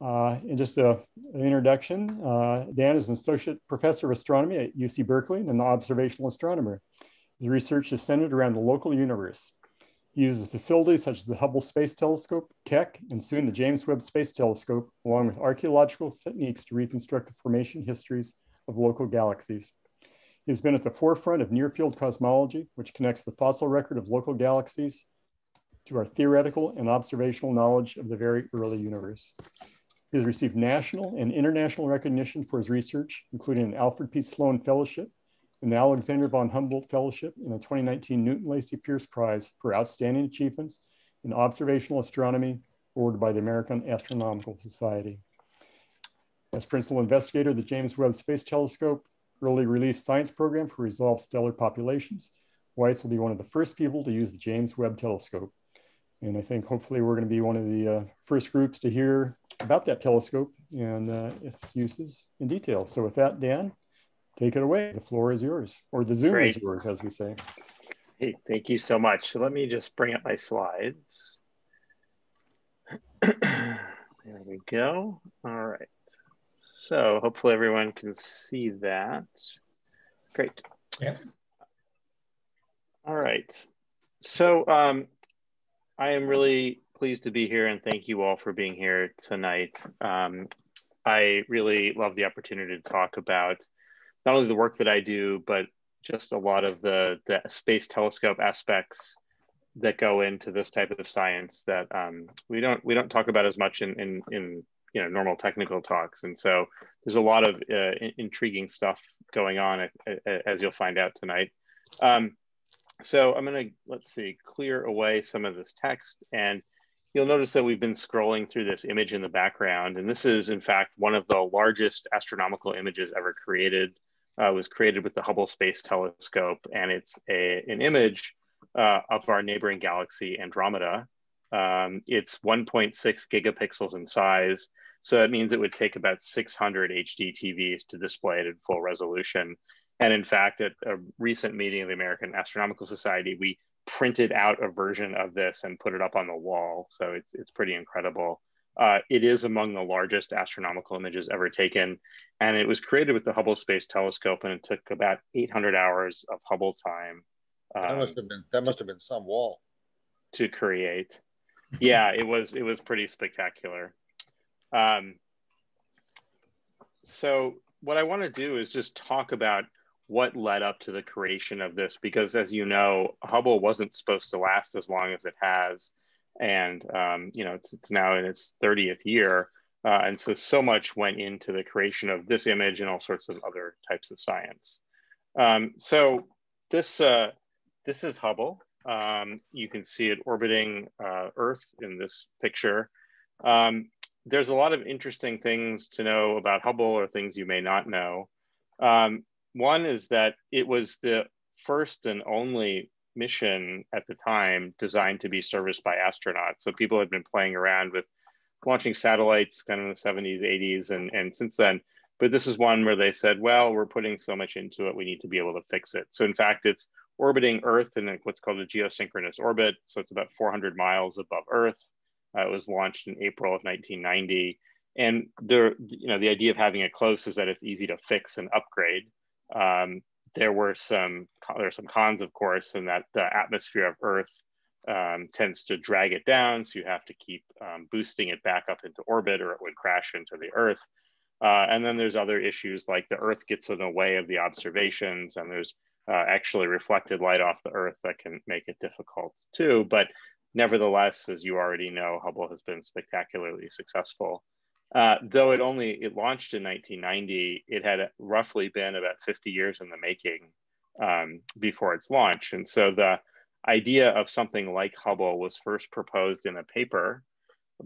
Uh, and just a, an introduction, uh, Dan is an associate professor of astronomy at UC Berkeley and an observational astronomer. His research is centered around the local universe. He uses facilities such as the Hubble Space Telescope, Keck, and soon the James Webb Space Telescope, along with archaeological techniques to reconstruct the formation histories of local galaxies. He has been at the forefront of near field cosmology, which connects the fossil record of local galaxies to our theoretical and observational knowledge of the very early universe. He has received national and international recognition for his research, including an Alfred P. Sloan Fellowship, an Alexander von Humboldt Fellowship, and a 2019 Newton Lacy Pierce Prize for outstanding achievements in observational astronomy awarded by the American Astronomical Society. As principal investigator of the James Webb Space Telescope early release science program for resolved stellar populations, Weisz will be one of the first people to use the James Webb Telescope. And I think hopefully we're going to be one of the uh, first groups to hear about that telescope and uh, its uses in detail. So with that, Dan, take it away. The floor is yours, or the Zoom Great. is yours, as we say. Hey, thank you so much. So let me just bring up my slides. there we go. All right. So hopefully everyone can see that. Great. Yeah. All right. So um, I am really pleased to be here and thank you all for being here tonight. Um, I really love the opportunity to talk about not only the work that I do, but just a lot of the, the space telescope aspects that go into this type of science that um, we don't we don't talk about as much in, in, in you know normal technical talks and so there's a lot of uh, intriguing stuff going on as you'll find out tonight um, so I'm going to, let's see, clear away some of this text. And you'll notice that we've been scrolling through this image in the background. And this is, in fact, one of the largest astronomical images ever created. Uh, was created with the Hubble Space Telescope. And it's a, an image uh, of our neighboring galaxy, Andromeda. Um, it's 1.6 gigapixels in size. So that means it would take about 600 HD TVs to display it in full resolution. And in fact, at a recent meeting of the American Astronomical Society, we printed out a version of this and put it up on the wall. So it's, it's pretty incredible. Uh, it is among the largest astronomical images ever taken. And it was created with the Hubble Space Telescope, and it took about 800 hours of Hubble time. Um, that must have been that must have been some wall to create. yeah, it was it was pretty spectacular. Um, so what I want to do is just talk about what led up to the creation of this because as you know hubble wasn't supposed to last as long as it has. And um, you know it's, it's now in its 30th year. Uh, and so so much went into the creation of this image and all sorts of other types of science. Um, so this uh, this is hubble. Um, you can see it orbiting uh, earth in this picture. Um, there's a lot of interesting things to know about hubble or things you may not know. Um, one is that it was the first and only mission at the time designed to be serviced by astronauts. So people had been playing around with launching satellites kind of in the 70s, 80s, and, and since then. But this is one where they said, well, we're putting so much into it, we need to be able to fix it. So in fact, it's orbiting Earth in what's called a geosynchronous orbit. So it's about 400 miles above Earth. Uh, it was launched in April of 1990. And the, you know, the idea of having it close is that it's easy to fix and upgrade. Um, there were some there are some cons, of course, in that the atmosphere of Earth um, tends to drag it down, so you have to keep um, boosting it back up into orbit, or it would crash into the Earth. Uh, and then there's other issues like the Earth gets in the way of the observations, and there's uh, actually reflected light off the Earth that can make it difficult too. But nevertheless, as you already know, Hubble has been spectacularly successful. Uh, though it only it launched in 1990, it had roughly been about 50 years in the making um, before its launch. And so the idea of something like Hubble was first proposed in a paper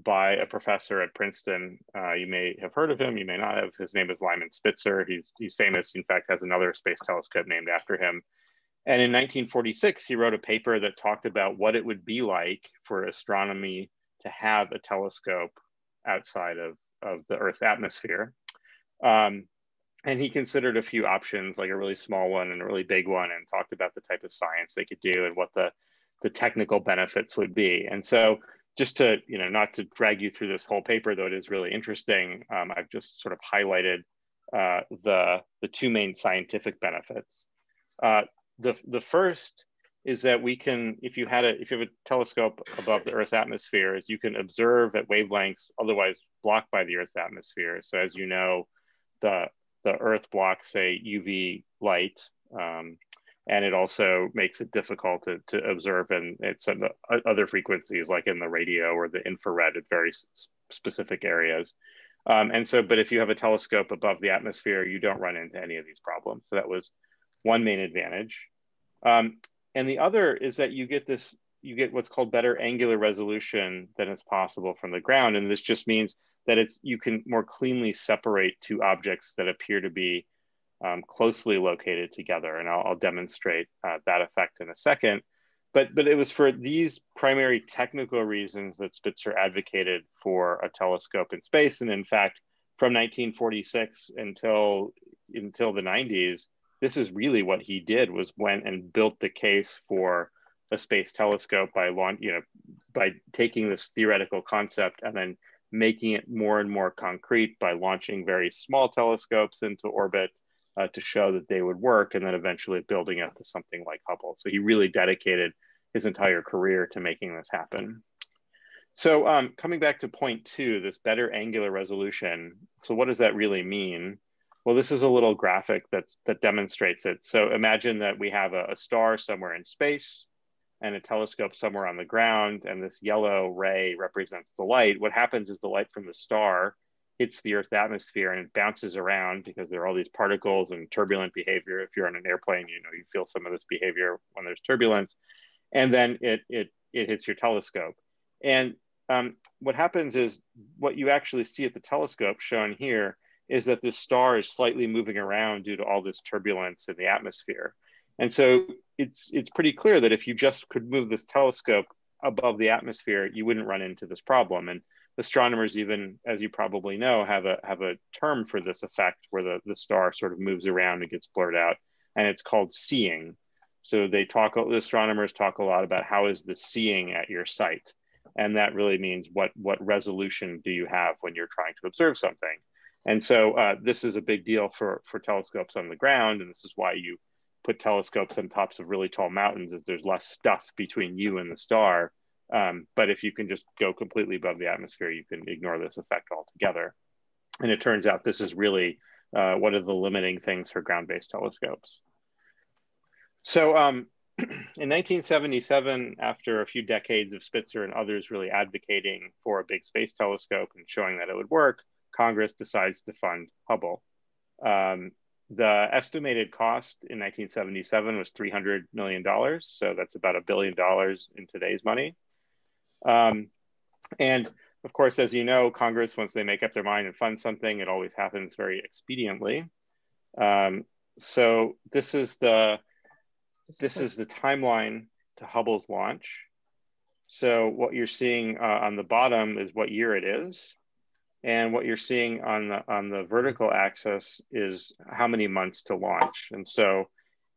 by a professor at Princeton. Uh, you may have heard of him, you may not have. His name is Lyman Spitzer. He's, he's famous, in fact, has another space telescope named after him. And in 1946, he wrote a paper that talked about what it would be like for astronomy to have a telescope outside of of the Earth's atmosphere. Um, and he considered a few options, like a really small one and a really big one, and talked about the type of science they could do and what the, the technical benefits would be. And so just to, you know, not to drag you through this whole paper, though it is really interesting, um, I've just sort of highlighted uh, the, the two main scientific benefits. Uh, the, the first is that we can, if you had a, if you have a telescope above the Earth's atmosphere, is you can observe at wavelengths otherwise blocked by the Earth's atmosphere. So as you know, the the Earth blocks say UV light, um, and it also makes it difficult to, to observe in at other frequencies like in the radio or the infrared at very specific areas. Um, and so, but if you have a telescope above the atmosphere, you don't run into any of these problems. So that was one main advantage. Um, and the other is that you get this, you get what's called better angular resolution than is possible from the ground. And this just means that it's, you can more cleanly separate two objects that appear to be um, closely located together. And I'll, I'll demonstrate uh, that effect in a second. But, but it was for these primary technical reasons that Spitzer advocated for a telescope in space. And in fact, from 1946 until, until the 90s, this is really what he did was went and built the case for a space telescope by launch, you know, by taking this theoretical concept and then making it more and more concrete by launching very small telescopes into orbit uh, to show that they would work, and then eventually building up to something like Hubble. So he really dedicated his entire career to making this happen. So um, coming back to point two, this better angular resolution. So what does that really mean? Well, this is a little graphic that's, that demonstrates it. So imagine that we have a, a star somewhere in space and a telescope somewhere on the ground, and this yellow ray represents the light. What happens is the light from the star hits the Earth's atmosphere and it bounces around because there are all these particles and turbulent behavior. If you're on an airplane, you know you feel some of this behavior when there's turbulence, and then it it it hits your telescope. And um, what happens is what you actually see at the telescope shown here is that this star is slightly moving around due to all this turbulence in the atmosphere. And so it's it's pretty clear that if you just could move this telescope above the atmosphere, you wouldn't run into this problem. And astronomers, even as you probably know, have a have a term for this effect where the, the star sort of moves around and gets blurred out, and it's called seeing. So they talk the astronomers talk a lot about how is the seeing at your site, and that really means what what resolution do you have when you're trying to observe something. And so uh, this is a big deal for, for telescopes on the ground. And this is why you put telescopes on tops of really tall mountains is there's less stuff between you and the star. Um, but if you can just go completely above the atmosphere, you can ignore this effect altogether. And it turns out this is really uh, one of the limiting things for ground-based telescopes. So um, in 1977, after a few decades of Spitzer and others really advocating for a big space telescope and showing that it would work, Congress decides to fund Hubble. Um, the estimated cost in 1977 was $300 million. So that's about a billion dollars in today's money. Um, and of course, as you know, Congress, once they make up their mind and fund something, it always happens very expediently. Um, so this is the this is the timeline to Hubble's launch. So what you're seeing uh, on the bottom is what year it is. And what you're seeing on the, on the vertical axis is how many months to launch. And so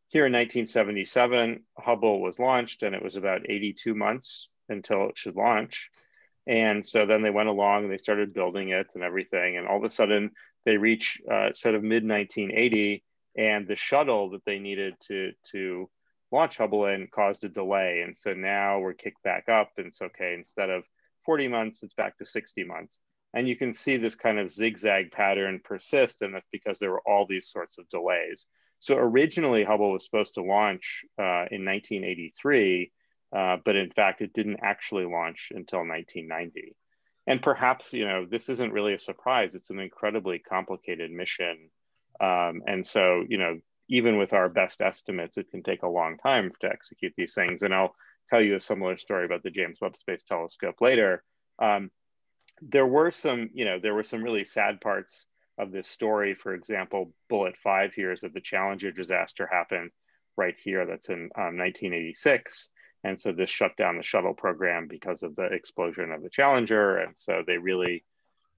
here in 1977, Hubble was launched and it was about 82 months until it should launch. And so then they went along and they started building it and everything. And all of a sudden they reach uh, sort of mid 1980 and the shuttle that they needed to, to launch Hubble in caused a delay. And so now we're kicked back up and it's okay. Instead of 40 months, it's back to 60 months. And you can see this kind of zigzag pattern persist, and that's because there were all these sorts of delays. So originally, Hubble was supposed to launch uh, in 1983, uh, but in fact, it didn't actually launch until 1990. And perhaps, you know, this isn't really a surprise. It's an incredibly complicated mission. Um, and so, you know, even with our best estimates, it can take a long time to execute these things. And I'll tell you a similar story about the James Webb Space Telescope later. Um, there were some, you know, there were some really sad parts of this story. For example, bullet five here is that the Challenger disaster happened right here. That's in um, 1986. And so this shut down the shuttle program because of the explosion of the Challenger. And so they really,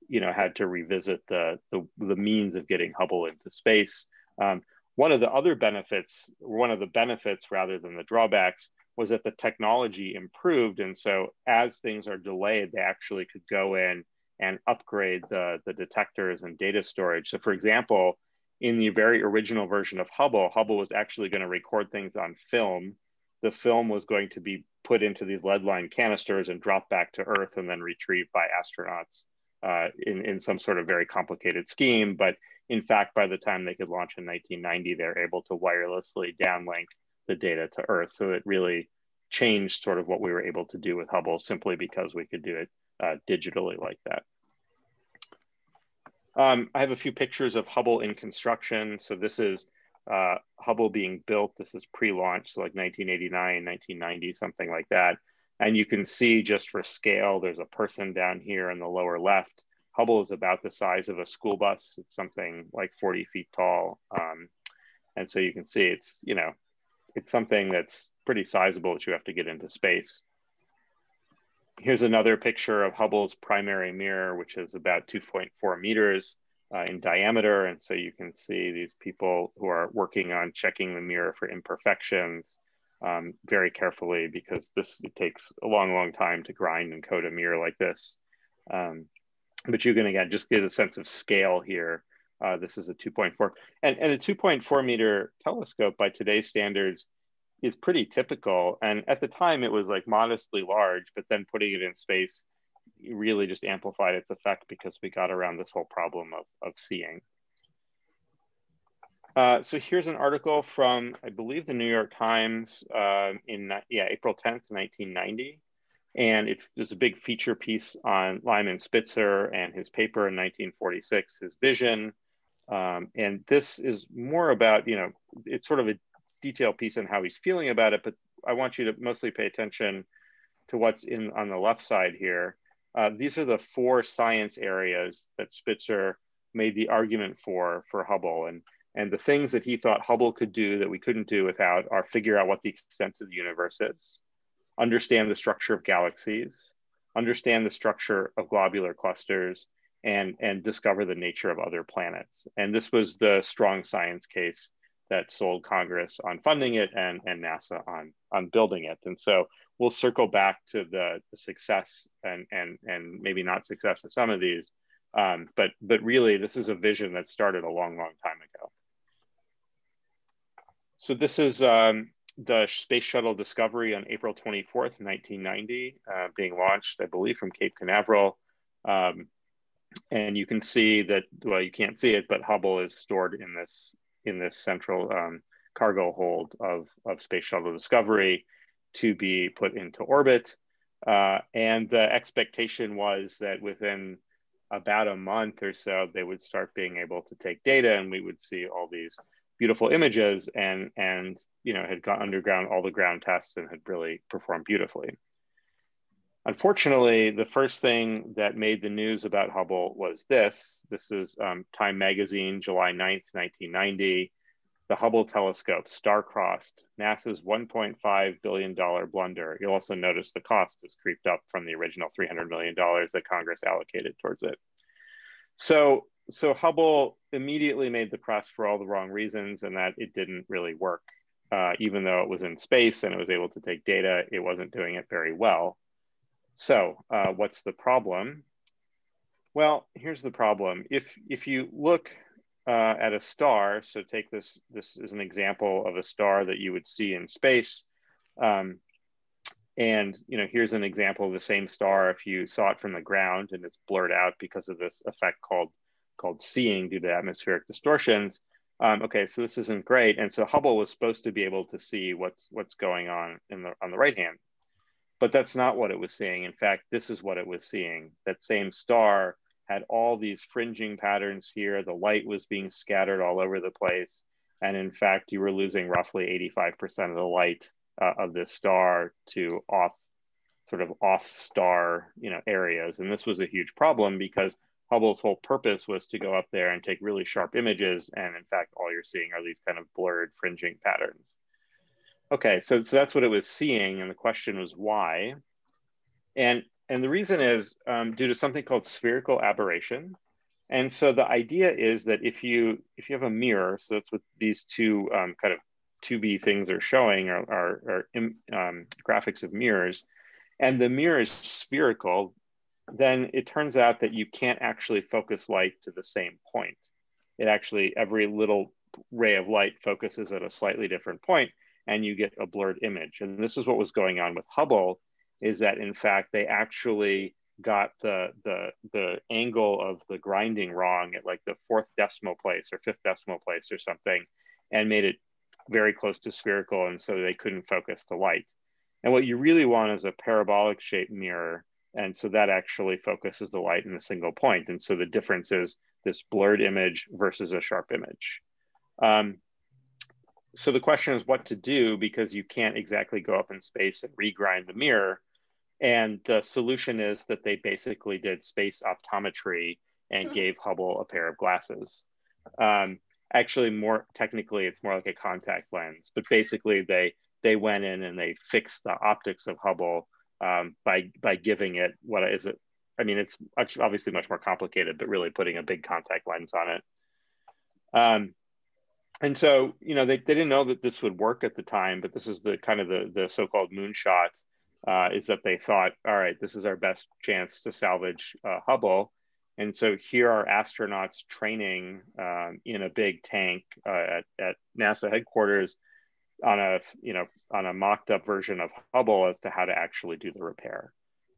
you know, had to revisit the, the, the means of getting Hubble into space. Um, one of the other benefits, one of the benefits rather than the drawbacks, was that the technology improved. And so as things are delayed, they actually could go in and upgrade the, the detectors and data storage. So for example, in the very original version of Hubble, Hubble was actually going to record things on film. The film was going to be put into these lead line canisters and dropped back to Earth and then retrieved by astronauts uh, in, in some sort of very complicated scheme. But in fact, by the time they could launch in 1990, they're able to wirelessly downlink the data to Earth. So it really changed sort of what we were able to do with Hubble simply because we could do it uh, digitally like that. Um, I have a few pictures of Hubble in construction. So this is uh, Hubble being built. This is pre-launch, so like 1989, 1990, something like that. And you can see just for scale, there's a person down here in the lower left. Hubble is about the size of a school bus. It's something like 40 feet tall. Um, and so you can see it's, you know, it's something that's pretty sizable that you have to get into space. Here's another picture of Hubble's primary mirror, which is about 2.4 meters uh, in diameter. And so you can see these people who are working on checking the mirror for imperfections um, very carefully because this takes a long, long time to grind and coat a mirror like this. Um, but you can again just get a sense of scale here. Uh, this is a 2.4 and, and a 2.4 meter telescope by today's standards is pretty typical. And at the time, it was like modestly large, but then putting it in space really just amplified its effect because we got around this whole problem of, of seeing. Uh, so here's an article from, I believe, the New York Times uh, in yeah April 10th, 1990. And it was a big feature piece on Lyman Spitzer and his paper in 1946, his vision. Um, and this is more about, you know, it's sort of a detailed piece on how he's feeling about it, but I want you to mostly pay attention to what's in on the left side here. Uh, these are the four science areas that Spitzer made the argument for for Hubble, and and the things that he thought Hubble could do that we couldn't do without are figure out what the extent of the universe is, understand the structure of galaxies, understand the structure of globular clusters, and and discover the nature of other planets. And this was the strong science case that sold Congress on funding it and, and NASA on, on building it. And so we'll circle back to the, the success and, and, and maybe not success of some of these. Um, but, but really, this is a vision that started a long, long time ago. So this is um, the Space Shuttle Discovery on April 24th, 1990, uh, being launched, I believe, from Cape Canaveral. Um, and you can see that, well, you can't see it, but Hubble is stored in this in this central um, cargo hold of, of Space Shuttle Discovery to be put into orbit. Uh, and the expectation was that within about a month or so, they would start being able to take data and we would see all these beautiful images and, and you know, had gone underground all the ground tests and had really performed beautifully. Unfortunately, the first thing that made the news about Hubble was this. This is um, Time Magazine, July 9th, 1990. The Hubble telescope, star-crossed, NASA's $1.5 billion blunder. You'll also notice the cost has creeped up from the original $300 million that Congress allocated towards it. So, so Hubble immediately made the press for all the wrong reasons and that it didn't really work. Uh, even though it was in space and it was able to take data, it wasn't doing it very well. So uh, what's the problem? Well, here's the problem. If, if you look uh, at a star, so take this, this is an example of a star that you would see in space. Um, and you know, here's an example of the same star if you saw it from the ground and it's blurred out because of this effect called, called seeing due to atmospheric distortions. Um, okay, so this isn't great. And so Hubble was supposed to be able to see what's, what's going on in the, on the right hand but that's not what it was seeing. In fact, this is what it was seeing. That same star had all these fringing patterns here. The light was being scattered all over the place. And in fact, you were losing roughly 85% of the light uh, of this star to off sort of off star you know areas and this was a huge problem because Hubble's whole purpose was to go up there and take really sharp images and in fact all you're seeing are these kind of blurred fringing patterns Okay, so, so that's what it was seeing, and the question was why. And, and the reason is um, due to something called spherical aberration. And so the idea is that if you if you have a mirror, so that's what these two um, kind of 2B things are showing are, are, are um, graphics of mirrors, and the mirror is spherical, then it turns out that you can't actually focus light to the same point. It actually, every little ray of light focuses at a slightly different point and you get a blurred image. And this is what was going on with Hubble is that in fact, they actually got the, the, the angle of the grinding wrong at like the fourth decimal place or fifth decimal place or something and made it very close to spherical. And so they couldn't focus the light. And what you really want is a parabolic shaped mirror. And so that actually focuses the light in a single point. And so the difference is this blurred image versus a sharp image. Um, so the question is what to do because you can't exactly go up in space and regrind the mirror. And the solution is that they basically did space optometry and hmm. gave Hubble a pair of glasses. Um, actually, more technically, it's more like a contact lens, but basically they they went in and they fixed the optics of Hubble um, by by giving it what is it? I mean, it's obviously much more complicated, but really putting a big contact lens on it. Um, and so, you know, they, they didn't know that this would work at the time, but this is the kind of the, the so-called moonshot uh, is that they thought, all right, this is our best chance to salvage uh, Hubble. And so here are astronauts training um, in a big tank uh, at, at NASA headquarters on a, you know, on a mocked up version of Hubble as to how to actually do the repair.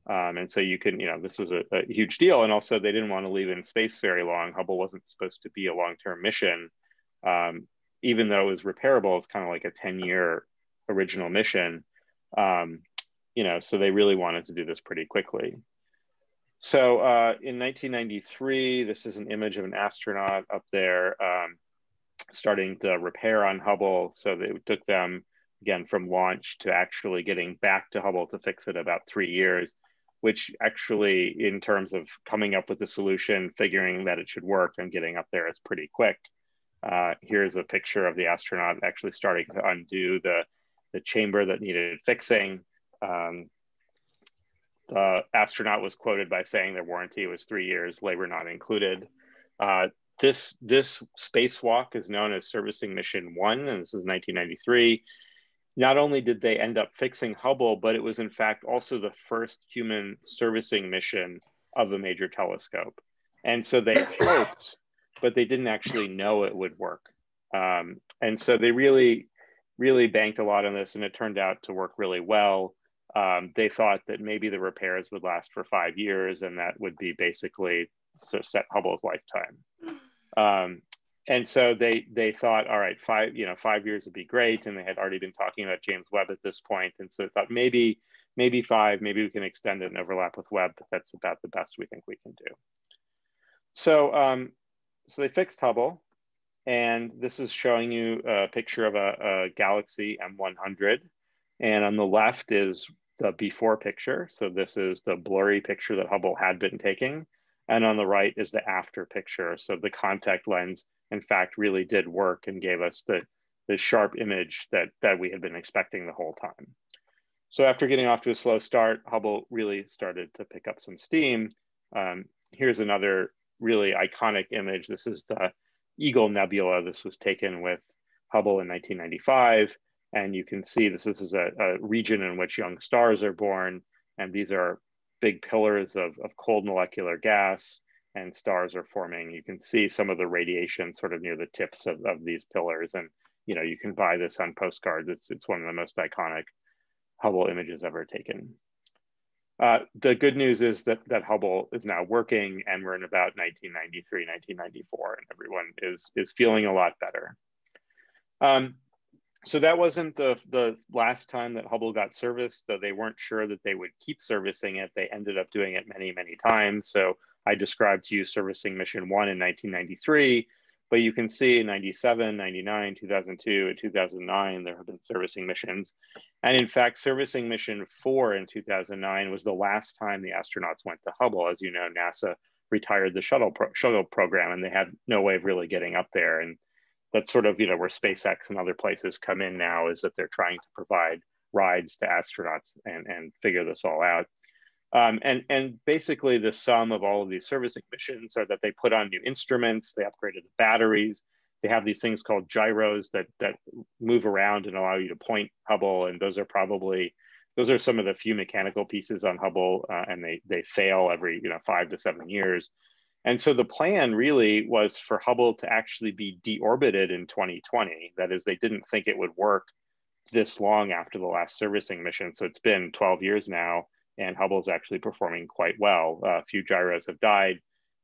Um, and so you can, you know, this was a, a, huge deal. And also they didn't want to leave in space very long. Hubble wasn't supposed to be a long-term mission. Um, even though it was repairable, it's kind of like a 10 year original mission. Um, you know, so they really wanted to do this pretty quickly. So uh, in 1993, this is an image of an astronaut up there um, starting the repair on Hubble. So it took them, again, from launch to actually getting back to Hubble to fix it about three years, which actually, in terms of coming up with a solution, figuring that it should work and getting up there is pretty quick. Uh, here's a picture of the astronaut actually starting to undo the, the chamber that needed fixing. Um, the astronaut was quoted by saying their warranty was three years, labor not included. Uh, this this spacewalk is known as Servicing Mission One, and this is 1993. Not only did they end up fixing Hubble, but it was in fact also the first human servicing mission of a major telescope. And so they hoped but they didn't actually know it would work. Um, and so they really, really banked a lot on this, and it turned out to work really well. Um, they thought that maybe the repairs would last for five years, and that would be basically so set Hubble's lifetime. Um, and so they they thought, all right, five you know five years would be great, and they had already been talking about James Webb at this point, and so they thought maybe maybe five, maybe we can extend it and overlap with Webb, but that's about the best we think we can do. So um, so they fixed Hubble, and this is showing you a picture of a, a Galaxy M100. And on the left is the before picture. So this is the blurry picture that Hubble had been taking. And on the right is the after picture. So the contact lens, in fact, really did work and gave us the, the sharp image that, that we had been expecting the whole time. So after getting off to a slow start, Hubble really started to pick up some steam. Um, here's another really iconic image. This is the Eagle Nebula. This was taken with Hubble in 1995. And you can see this, this is a, a region in which young stars are born. And these are big pillars of, of cold molecular gas and stars are forming. You can see some of the radiation sort of near the tips of, of these pillars. And, you know, you can buy this on postcards. It's, it's one of the most iconic Hubble images ever taken. Uh, the good news is that, that Hubble is now working and we're in about 1993, 1994, and everyone is, is feeling a lot better. Um, so that wasn't the, the last time that Hubble got serviced, though they weren't sure that they would keep servicing it. They ended up doing it many, many times. So I described to you servicing mission one in 1993, but you can see in 97, 99, 2002, and 2009, there have been servicing missions. And in fact, servicing mission four in 2009 was the last time the astronauts went to Hubble. As you know, NASA retired the shuttle, pro shuttle program and they had no way of really getting up there. And that's sort of, you know, where SpaceX and other places come in now is that they're trying to provide rides to astronauts and, and figure this all out. Um, and, and basically the sum of all of these servicing missions are that they put on new instruments, they upgraded the batteries, they have these things called gyros that that move around and allow you to point Hubble, and those are probably those are some of the few mechanical pieces on Hubble, uh, and they they fail every you know five to seven years. And so the plan really was for Hubble to actually be deorbited in 2020. That is, they didn't think it would work this long after the last servicing mission. So it's been 12 years now, and Hubble is actually performing quite well. A few gyros have died,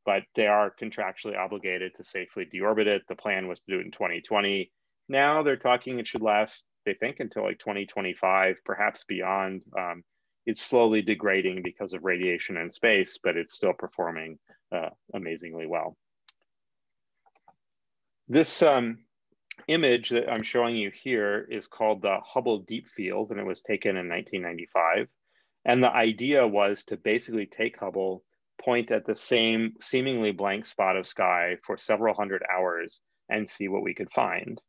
but they are contractually obligated to safely deorbit it. The plan was to do it in 2020. Now they're talking it should last, they think, until like 2025, perhaps beyond. Um, it's slowly degrading because of radiation in space, but it's still performing uh, amazingly well. This um, image that I'm showing you here is called the Hubble Deep Field, and it was taken in 1995. And the idea was to basically take Hubble, point at the same seemingly blank spot of sky for several hundred hours and see what we could find.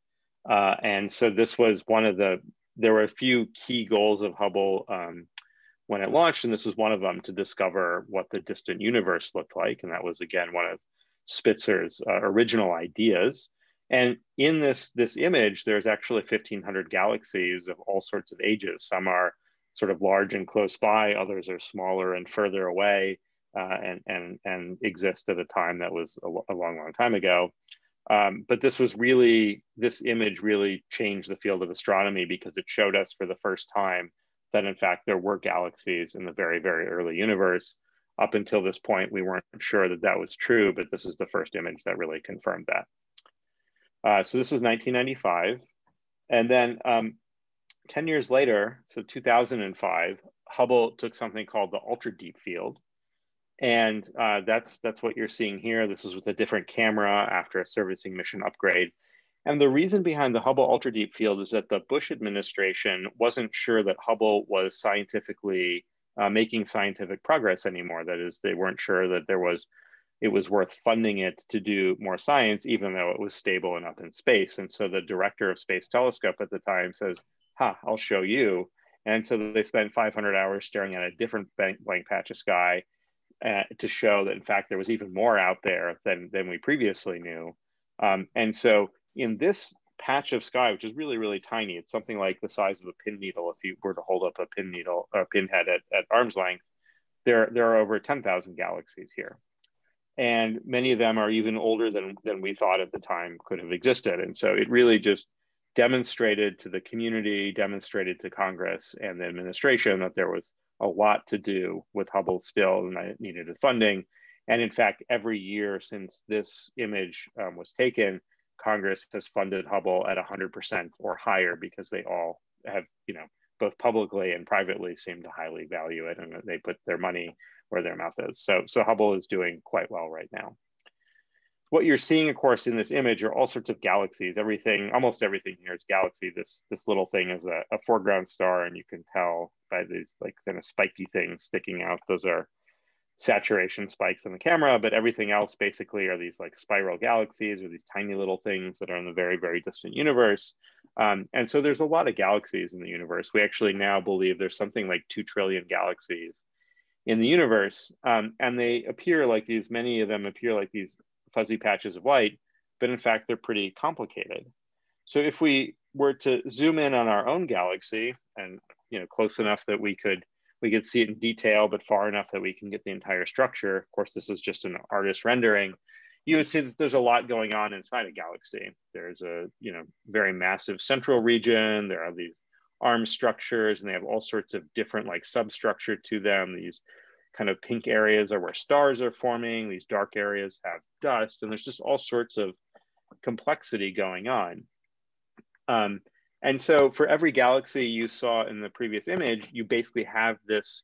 Uh, and so this was one of the, there were a few key goals of Hubble um, when it launched, and this was one of them to discover what the distant universe looked like. And that was, again, one of Spitzer's uh, original ideas. And in this, this image, there's actually 1,500 galaxies of all sorts of ages. Some are sort of large and close by, others are smaller and further away uh, and, and, and exist at a time that was a, a long, long time ago. Um, but this was really, this image really changed the field of astronomy because it showed us for the first time that in fact there were galaxies in the very, very early universe. Up until this point, we weren't sure that that was true, but this is the first image that really confirmed that. Uh, so this was 1995. And then um, 10 years later, so 2005, Hubble took something called the ultra deep field. And uh, that's, that's what you're seeing here. This is with a different camera after a servicing mission upgrade. And the reason behind the Hubble Ultra Deep Field is that the Bush administration wasn't sure that Hubble was scientifically uh, making scientific progress anymore. That is, they weren't sure that there was it was worth funding it to do more science, even though it was stable enough in space. And so the director of Space Telescope at the time says, "Ha, I'll show you." And so they spent 500 hours staring at a different blank, patch of sky uh, to show that, in fact, there was even more out there than than we previously knew. Um, and so in this patch of sky, which is really, really tiny, it's something like the size of a pin needle if you were to hold up a pin needle or pinhead at, at arm's length, there, there are over 10,000 galaxies here. And many of them are even older than, than we thought at the time could have existed. And so it really just demonstrated to the community, demonstrated to Congress and the administration that there was a lot to do with Hubble still and it needed funding. And in fact, every year since this image um, was taken, Congress has funded Hubble at 100% or higher because they all have, you know, both publicly and privately seem to highly value it and they put their money where their mouth is. So, so Hubble is doing quite well right now. What you're seeing, of course, in this image are all sorts of galaxies. Everything, almost everything here is galaxy. This this little thing is a, a foreground star, and you can tell by these like kind of spiky things sticking out. Those are saturation spikes in the camera, but everything else basically are these like spiral galaxies or these tiny little things that are in the very, very distant universe. Um, and so there's a lot of galaxies in the universe. We actually now believe there's something like 2 trillion galaxies in the universe. Um, and they appear like these, many of them appear like these fuzzy patches of light, but in fact, they're pretty complicated. So if we were to zoom in on our own galaxy and, you know, close enough that we could we could see it in detail, but far enough that we can get the entire structure. Of course, this is just an artist rendering. You would see that there's a lot going on inside a galaxy. There's a you know very massive central region. There are these arm structures, and they have all sorts of different like substructure to them. These kind of pink areas are where stars are forming. These dark areas have dust, and there's just all sorts of complexity going on. Um, and so for every galaxy you saw in the previous image, you basically have this,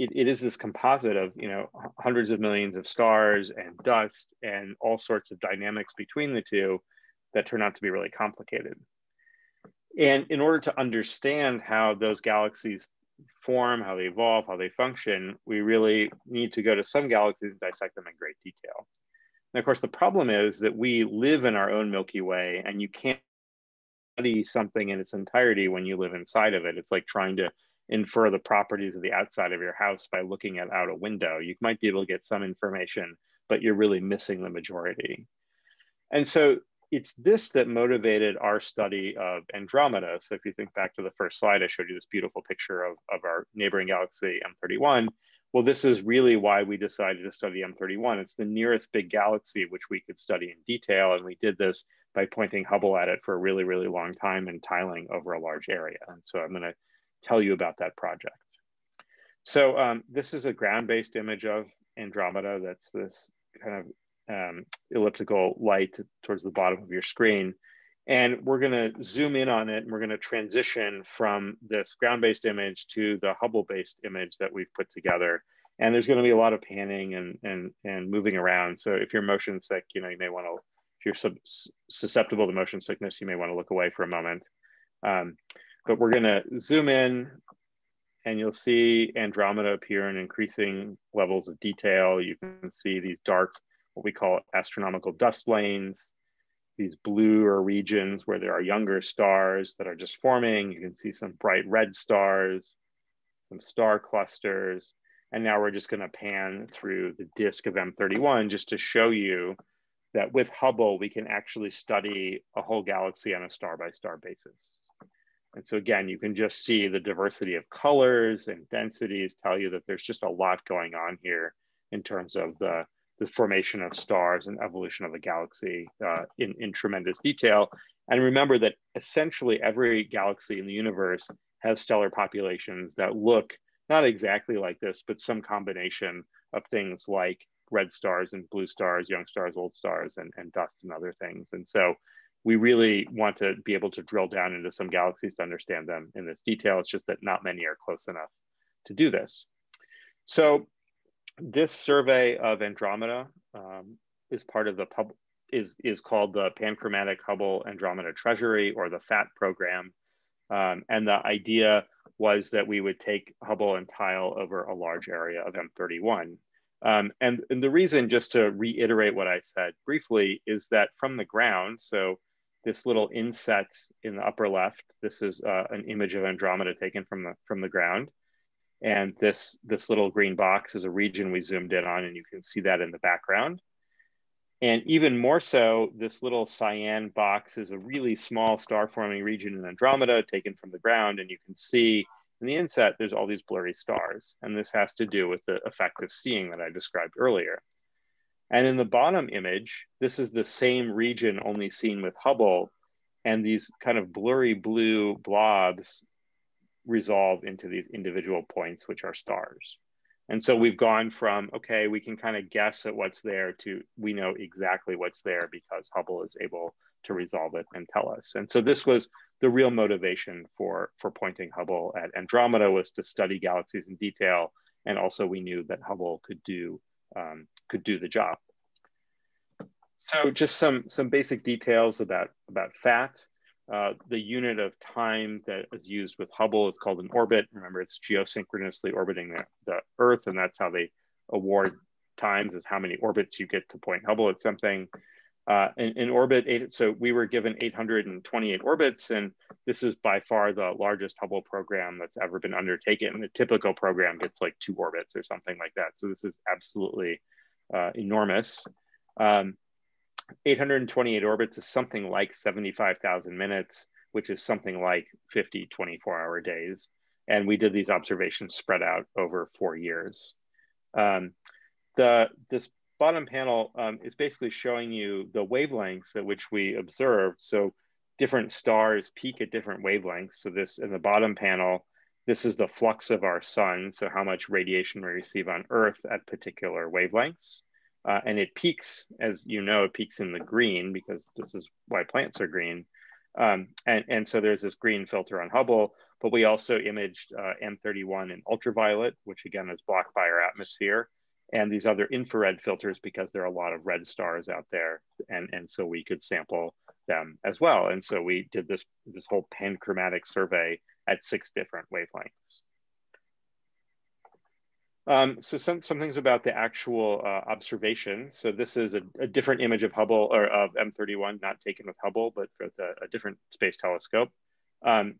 it, it is this composite of, you know, hundreds of millions of stars and dust and all sorts of dynamics between the two that turn out to be really complicated. And in order to understand how those galaxies form, how they evolve, how they function, we really need to go to some galaxies and dissect them in great detail. And of course, the problem is that we live in our own Milky Way and you can't study something in its entirety when you live inside of it. It's like trying to infer the properties of the outside of your house by looking at out a window. You might be able to get some information, but you're really missing the majority. And so it's this that motivated our study of Andromeda. So if you think back to the first slide, I showed you this beautiful picture of, of our neighboring galaxy M31. Well, this is really why we decided to study M31. It's the nearest big galaxy which we could study in detail. And we did this by pointing Hubble at it for a really, really long time and tiling over a large area. And so I'm gonna tell you about that project. So um, this is a ground-based image of Andromeda. That's this kind of um, elliptical light towards the bottom of your screen. And we're going to zoom in on it and we're going to transition from this ground-based image to the Hubble-based image that we've put together. And there's going to be a lot of panning and, and, and moving around. So if you're motion sick, you know, you may want to, if you're susceptible to motion sickness, you may want to look away for a moment. Um, but we're going to zoom in and you'll see Andromeda appear in increasing levels of detail. You can see these dark what we call astronomical dust lanes, these bluer regions where there are younger stars that are just forming. You can see some bright red stars, some star clusters. And now we're just going to pan through the disk of M31 just to show you that with Hubble, we can actually study a whole galaxy on a star by star basis. And so again, you can just see the diversity of colors and densities tell you that there's just a lot going on here in terms of the the formation of stars and evolution of the galaxy uh, in, in tremendous detail. And remember that essentially every galaxy in the universe has stellar populations that look not exactly like this, but some combination of things like red stars and blue stars, young stars, old stars, and, and dust and other things. And so we really want to be able to drill down into some galaxies to understand them in this detail. It's just that not many are close enough to do this. So this survey of Andromeda um, is part of the pub is is called the Panchromatic Hubble Andromeda Treasury or the PHAT program, um, and the idea was that we would take Hubble and tile over a large area of M31. Um, and, and the reason, just to reiterate what I said briefly, is that from the ground, so this little inset in the upper left, this is uh, an image of Andromeda taken from the from the ground. And this, this little green box is a region we zoomed in on, and you can see that in the background. And even more so, this little cyan box is a really small star forming region in Andromeda taken from the ground. And you can see in the inset, there's all these blurry stars. And this has to do with the effect of seeing that I described earlier. And in the bottom image, this is the same region only seen with Hubble. And these kind of blurry blue blobs resolve into these individual points, which are stars. And so we've gone from, okay, we can kind of guess at what's there to we know exactly what's there because Hubble is able to resolve it and tell us. And so this was the real motivation for, for pointing Hubble at Andromeda was to study galaxies in detail. And also we knew that Hubble could do, um, could do the job. So just some, some basic details about, about PHAT. Uh, the unit of time that is used with Hubble is called an orbit. Remember, it's geosynchronously orbiting the, the Earth, and that's how they award times is how many orbits you get to point Hubble at something. Uh, in, in, orbit, eight, so we were given 828 orbits, and this is by far the largest Hubble program that's ever been undertaken. The typical program gets like two orbits or something like that. So this is absolutely uh, enormous. Um, 828 orbits is something like 75,000 minutes, which is something like 50 24 hour days. And we did these observations spread out over four years. Um, the, this bottom panel um, is basically showing you the wavelengths at which we observed. So different stars peak at different wavelengths. So this in the bottom panel, this is the flux of our sun. So how much radiation we receive on Earth at particular wavelengths. Uh, and it peaks, as you know, it peaks in the green because this is why plants are green. Um, and, and so there's this green filter on Hubble, but we also imaged uh, M31 in ultraviolet, which again is blocked by our atmosphere, and these other infrared filters because there are a lot of red stars out there. And, and so we could sample them as well. And so we did this, this whole panchromatic survey at six different wavelengths. Um, so some, some things about the actual uh, observation. So this is a, a, different image of Hubble or of M31, not taken with Hubble, but with a, a different space telescope. Um,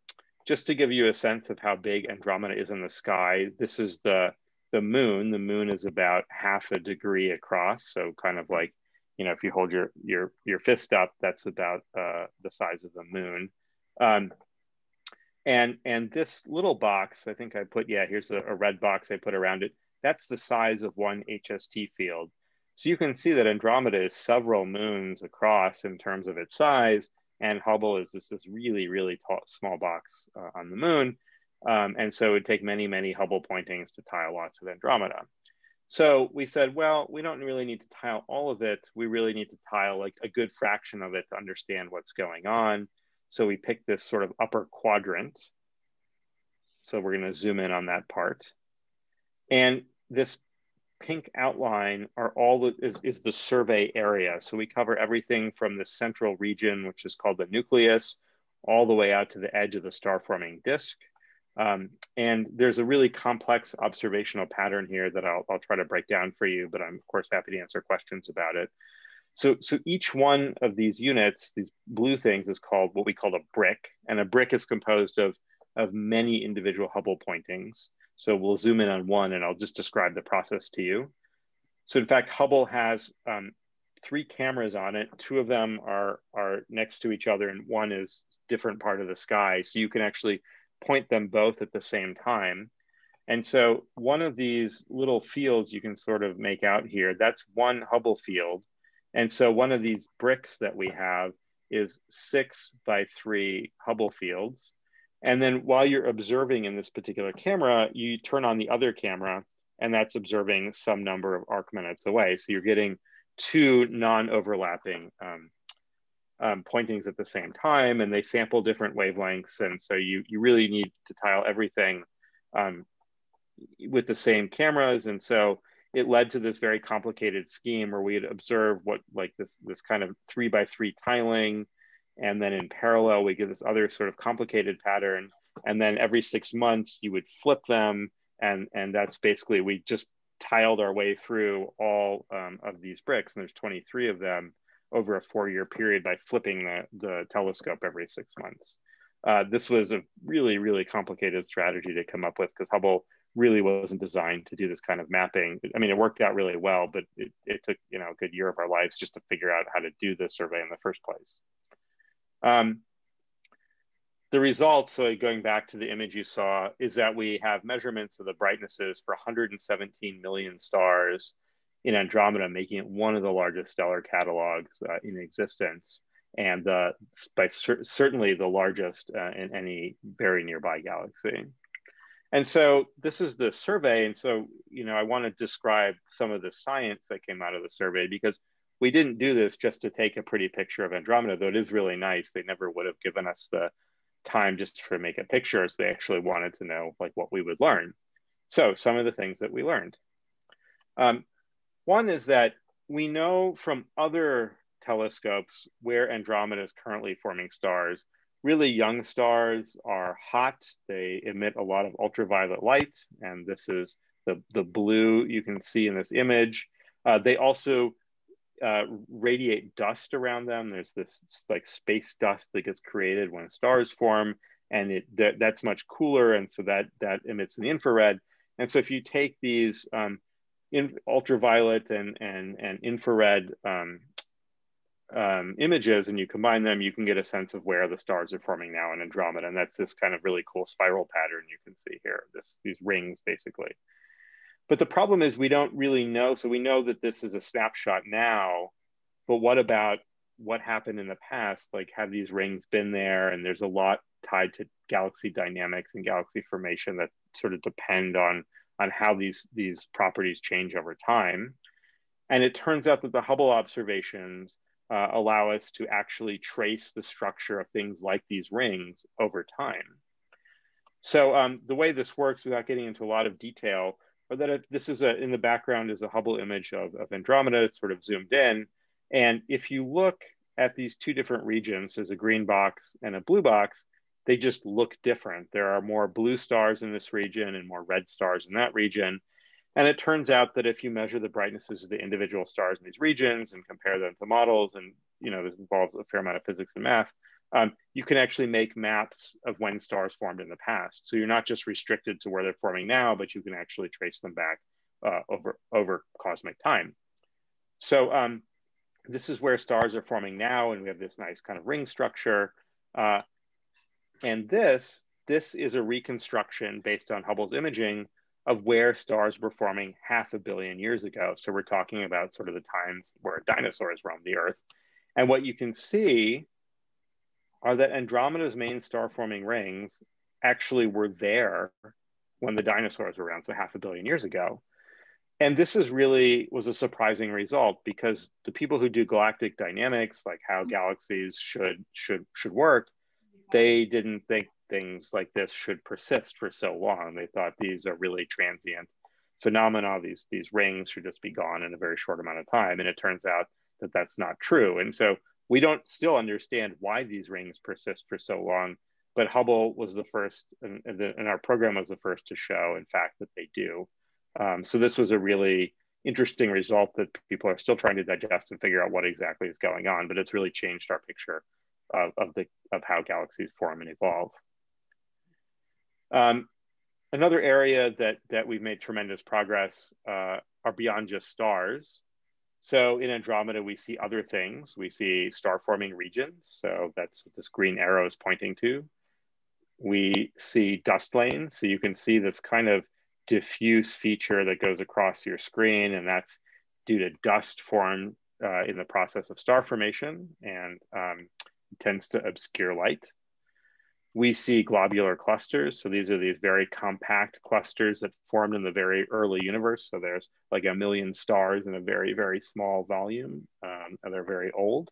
just to give you a sense of how big Andromeda is in the sky, this is the, the moon. The moon is about half a degree across. So kind of like, you know, if you hold your your your fist up, that's about uh, the size of the moon. Um, and and this little box, I think I put, yeah, here's a, a red box I put around it. That's the size of one HST field. So you can see that Andromeda is several moons across in terms of its size, and Hubble is this, this really, really tall, small box uh, on the moon. Um, and so it would take many, many Hubble pointings to tile lots of Andromeda. So we said, well, we don't really need to tile all of it. We really need to tile like a good fraction of it to understand what's going on. So we picked this sort of upper quadrant. So we're going to zoom in on that part. And this pink outline are all the, is, is the survey area. So we cover everything from the central region, which is called the nucleus, all the way out to the edge of the star forming disk. Um, and there's a really complex observational pattern here that I'll, I'll try to break down for you, but I'm of course happy to answer questions about it. So, so each one of these units, these blue things is called what we call a brick. And a brick is composed of, of many individual Hubble pointings. So we'll zoom in on one and I'll just describe the process to you. So in fact, Hubble has um, three cameras on it. Two of them are, are next to each other and one is different part of the sky. So you can actually point them both at the same time. And so one of these little fields you can sort of make out here, that's one Hubble field. And so one of these bricks that we have is six by three Hubble fields. And then while you're observing in this particular camera, you turn on the other camera and that's observing some number of arc minutes away. So you're getting two non-overlapping um, um, pointings at the same time and they sample different wavelengths. And so you, you really need to tile everything um, with the same cameras. And so it led to this very complicated scheme where we'd observe what like this, this kind of three by three tiling, and then in parallel, we get this other sort of complicated pattern. And then every six months, you would flip them. And, and that's basically, we just tiled our way through all um, of these bricks. And there's 23 of them over a four year period by flipping the, the telescope every six months. Uh, this was a really, really complicated strategy to come up with because Hubble really wasn't designed to do this kind of mapping. I mean, it worked out really well, but it, it took, you know, a good year of our lives just to figure out how to do the survey in the first place. Um, the results, so going back to the image you saw, is that we have measurements of the brightnesses for 117 million stars in Andromeda, making it one of the largest stellar catalogs uh, in existence, and uh, by cer certainly the largest uh, in any very nearby galaxy. And so this is the survey, and so you know I want to describe some of the science that came out of the survey because we didn't do this just to take a pretty picture of Andromeda, though it is really nice. They never would have given us the time just for make a picture. So they actually wanted to know like what we would learn. So some of the things that we learned. Um, one is that we know from other telescopes where Andromeda is currently forming stars. Really young stars are hot. They emit a lot of ultraviolet light. And this is the, the blue you can see in this image. Uh, they also uh, radiate dust around them. There's this like space dust that gets created when stars form, and it that, that's much cooler, and so that that emits an infrared. And so if you take these um, in, ultraviolet and and and infrared um, um, images and you combine them, you can get a sense of where the stars are forming now in Andromeda, and that's this kind of really cool spiral pattern you can see here. This these rings basically. But the problem is we don't really know. So we know that this is a snapshot now, but what about what happened in the past? Like, have these rings been there? And there's a lot tied to galaxy dynamics and galaxy formation that sort of depend on on how these these properties change over time. And it turns out that the Hubble observations uh, allow us to actually trace the structure of things like these rings over time. So um, the way this works, without getting into a lot of detail, or that it, this is a, in the background is a Hubble image of, of Andromeda, it's sort of zoomed in. And if you look at these two different regions, there's a green box and a blue box, they just look different. There are more blue stars in this region and more red stars in that region. And it turns out that if you measure the brightnesses of the individual stars in these regions and compare them to models, and you know this involves a fair amount of physics and math, um, you can actually make maps of when stars formed in the past. So you're not just restricted to where they're forming now, but you can actually trace them back uh, over, over cosmic time. So um, this is where stars are forming now, and we have this nice kind of ring structure. Uh, and this, this is a reconstruction based on Hubble's imaging of where stars were forming half a billion years ago. So we're talking about sort of the times where dinosaurs roamed the Earth. And what you can see are that Andromeda's main star forming rings actually were there when the dinosaurs were around, so half a billion years ago. And this is really was a surprising result because the people who do galactic dynamics, like how galaxies should should should work, they didn't think things like this should persist for so long. They thought these are really transient phenomena. These these rings should just be gone in a very short amount of time. And it turns out that that's not true. And so we don't still understand why these rings persist for so long, but Hubble was the first, and, and our program was the first to show, in fact, that they do. Um, so this was a really interesting result that people are still trying to digest and figure out what exactly is going on, but it's really changed our picture of, of the of how galaxies form and evolve. Um, another area that that we've made tremendous progress uh, are beyond just stars. So in Andromeda, we see other things. We see star forming regions. So that's what this green arrow is pointing to. We see dust lanes. So you can see this kind of diffuse feature that goes across your screen, and that's due to dust formed uh, in the process of star formation and um, tends to obscure light we see globular clusters. So these are these very compact clusters that formed in the very early universe. So there's like a million stars in a very, very small volume, um, and they're very old.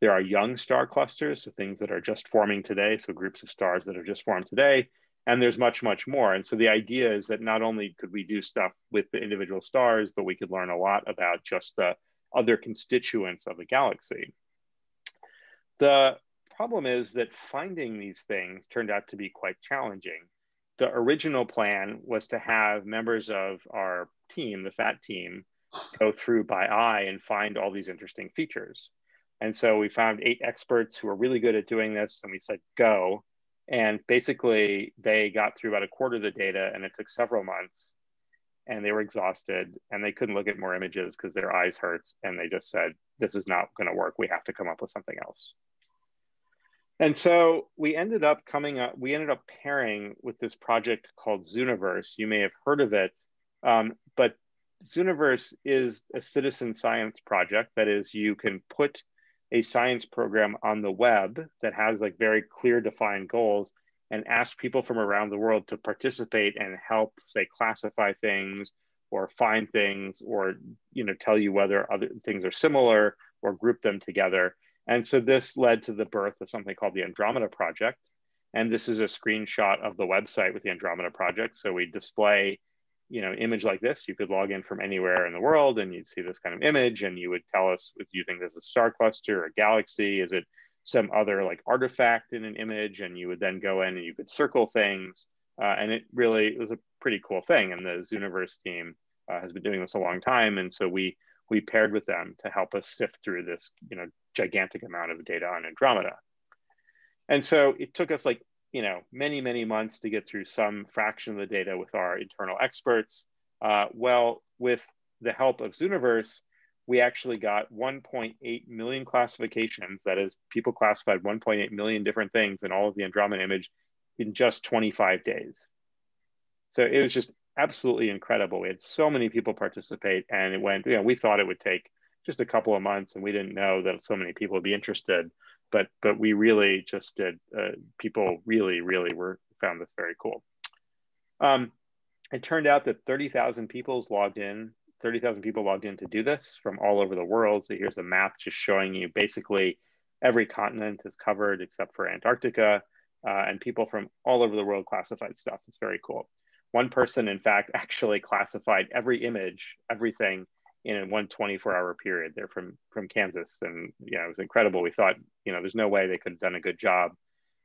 There are young star clusters, so things that are just forming today, so groups of stars that are just formed today. And there's much, much more. And so the idea is that not only could we do stuff with the individual stars, but we could learn a lot about just the other constituents of the galaxy. The problem is that finding these things turned out to be quite challenging. The original plan was to have members of our team, the PHAT team, go through by eye and find all these interesting features. And so we found eight experts who were really good at doing this, and we said, go. And basically, they got through about a quarter of the data, and it took several months. And they were exhausted, and they couldn't look at more images because their eyes hurt. And they just said, this is not going to work. We have to come up with something else. And so we ended up coming up, we ended up pairing with this project called Zooniverse. You may have heard of it, um, but Zooniverse is a citizen science project. That is, you can put a science program on the web that has like very clear defined goals and ask people from around the world to participate and help, say, classify things or find things or you know tell you whether other things are similar or group them together and so this led to the birth of something called the Andromeda Project. And this is a screenshot of the website with the Andromeda Project. So we display, you know, image like this. You could log in from anywhere in the world and you'd see this kind of image and you would tell us if you think this is a star cluster or a galaxy, is it some other like artifact in an image? And you would then go in and you could circle things. Uh, and it really was a pretty cool thing. And the Zooniverse team uh, has been doing this a long time. And so we we paired with them to help us sift through this, you know, gigantic amount of data on Andromeda. And so it took us like, you know, many, many months to get through some fraction of the data with our internal experts. Uh, well, with the help of Zooniverse, we actually got 1.8 million classifications. That is, people classified 1.8 million different things in all of the Andromeda image in just 25 days. So it was just absolutely incredible. We had so many people participate, and it went. You know, we thought it would take just a couple of months, and we didn't know that so many people would be interested. But but we really just did. Uh, people really really were found this very cool. Um, it turned out that thirty thousand people logged in. Thirty thousand people logged in to do this from all over the world. So here's a map just showing you basically every continent is covered except for Antarctica, uh, and people from all over the world classified stuff. It's very cool. One person, in fact, actually classified every image, everything in one 24 hour period. They're from from Kansas, and you know it was incredible. We thought you know there's no way they could have done a good job,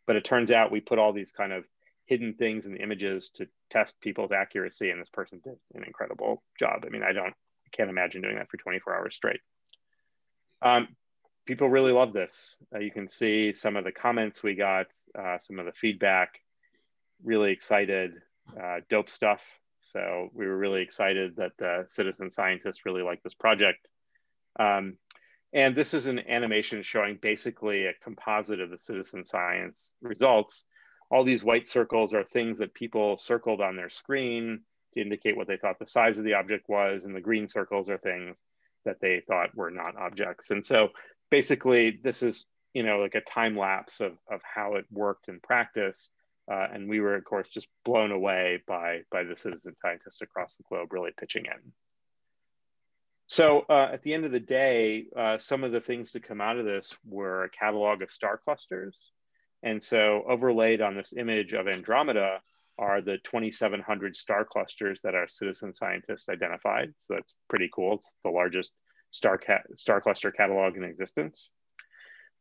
but it turns out we put all these kind of hidden things in the images to test people's accuracy, and this person did an incredible job. I mean, I don't I can't imagine doing that for 24 hours straight. Um, people really love this. Uh, you can see some of the comments we got, uh, some of the feedback. Really excited, uh, dope stuff. So we were really excited that the citizen scientists really like this project. Um, And this is an animation showing basically a composite of the citizen science results. All these white circles are things that people circled on their screen to indicate what they thought the size of the object was, and the green circles are things that they thought were not objects. And so basically, this is you know like a time lapse of, of how it worked in practice. Uh, and we were, of course, just blown away by by the citizen scientists across the globe really pitching in. So uh, at the end of the day, uh, some of the things to come out of this were a catalog of star clusters. And so overlaid on this image of Andromeda are the 2,700 star clusters that our citizen scientists identified. So that's pretty cool. It's the largest star, star cluster catalog in existence.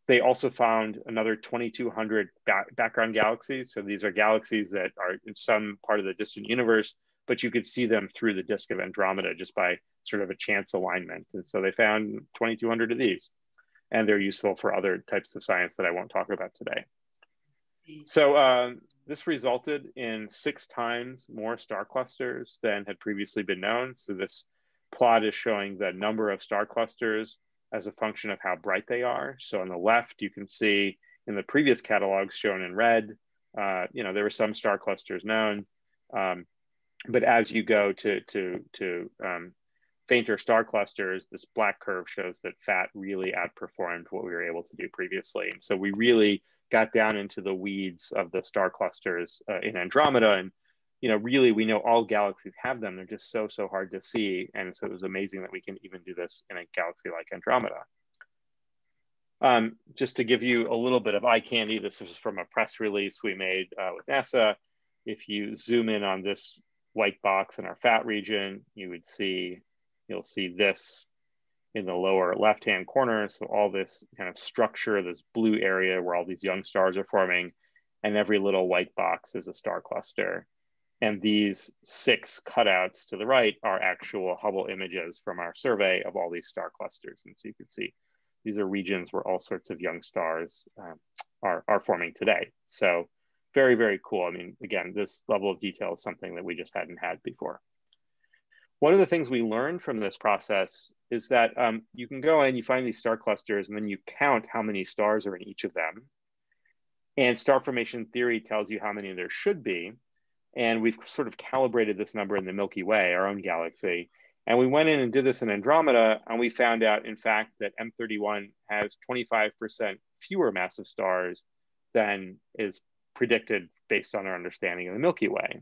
They also found another 2,200 background galaxies. So these are galaxies that are in some part of the distant universe, but you could see them through the disk of Andromeda just by sort of a chance alignment. And so they found 2,200 of these, and they're useful for other types of science that I won't talk about today. So um, this resulted in six times more star clusters than had previously been known. So this plot is showing the number of star clusters as a function of how bright they are. So on the left, you can see in the previous catalogs shown in red, uh, you know, there were some star clusters known. Um, but as you go to, to, to um, fainter star clusters, this black curve shows that PHAT really outperformed what we were able to do previously. And so we really got down into the weeds of the star clusters uh, in Andromeda. And, you know, really, we know all galaxies have them. They're just so, so hard to see. And so it was amazing that we can even do this in a galaxy like Andromeda. Um, just to give you a little bit of eye candy, this is from a press release we made uh, with NASA. If you zoom in on this white box in our PHAT region, you would see you'll see this in the lower left-hand corner. So all this kind of structure, this blue area where all these young stars are forming, and every little white box is a star cluster. And these six cutouts to the right are actual Hubble images from our survey of all these star clusters. And so you can see these are regions where all sorts of young stars um, are, are forming today. So very, very cool. I mean, again, this level of detail is something that we just hadn't had before. One of the things we learned from this process is that um, you can go in, you find these star clusters, and then you count how many stars are in each of them. And star formation theory tells you how many there should be. And we've sort of calibrated this number in the Milky Way, our own galaxy. And we went in and did this in Andromeda, and we found out, in fact, that M31 has 25% fewer massive stars than is predicted based on our understanding of the Milky Way.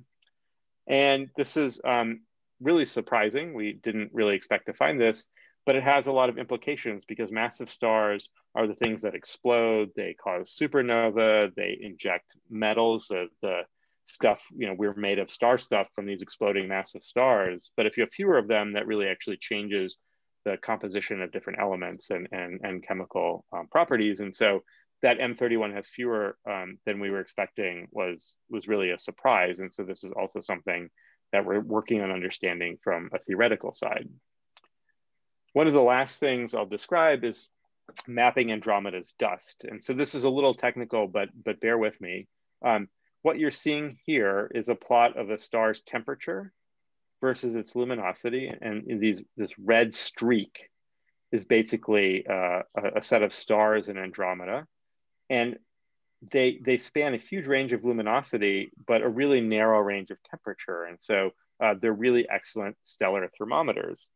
And this is um, really surprising. We didn't really expect to find this, but it has a lot of implications because massive stars are the things that explode. They cause supernova. They inject metals. The, the stuff, you know, we're made of star stuff from these exploding massive stars. But if you have fewer of them, that really actually changes the composition of different elements and, and, and chemical um, properties. And so that M31 has fewer um, than we were expecting was was really a surprise. And so this is also something that we're working on understanding from a theoretical side. One of the last things I'll describe is mapping Andromeda's dust. And so this is a little technical, but, but bear with me. Um, what you're seeing here is a plot of a star's temperature versus its luminosity. And these, this red streak is basically uh, a, a set of stars in Andromeda. And they they span a huge range of luminosity, but a really narrow range of temperature, and so uh, they're really excellent stellar thermometers.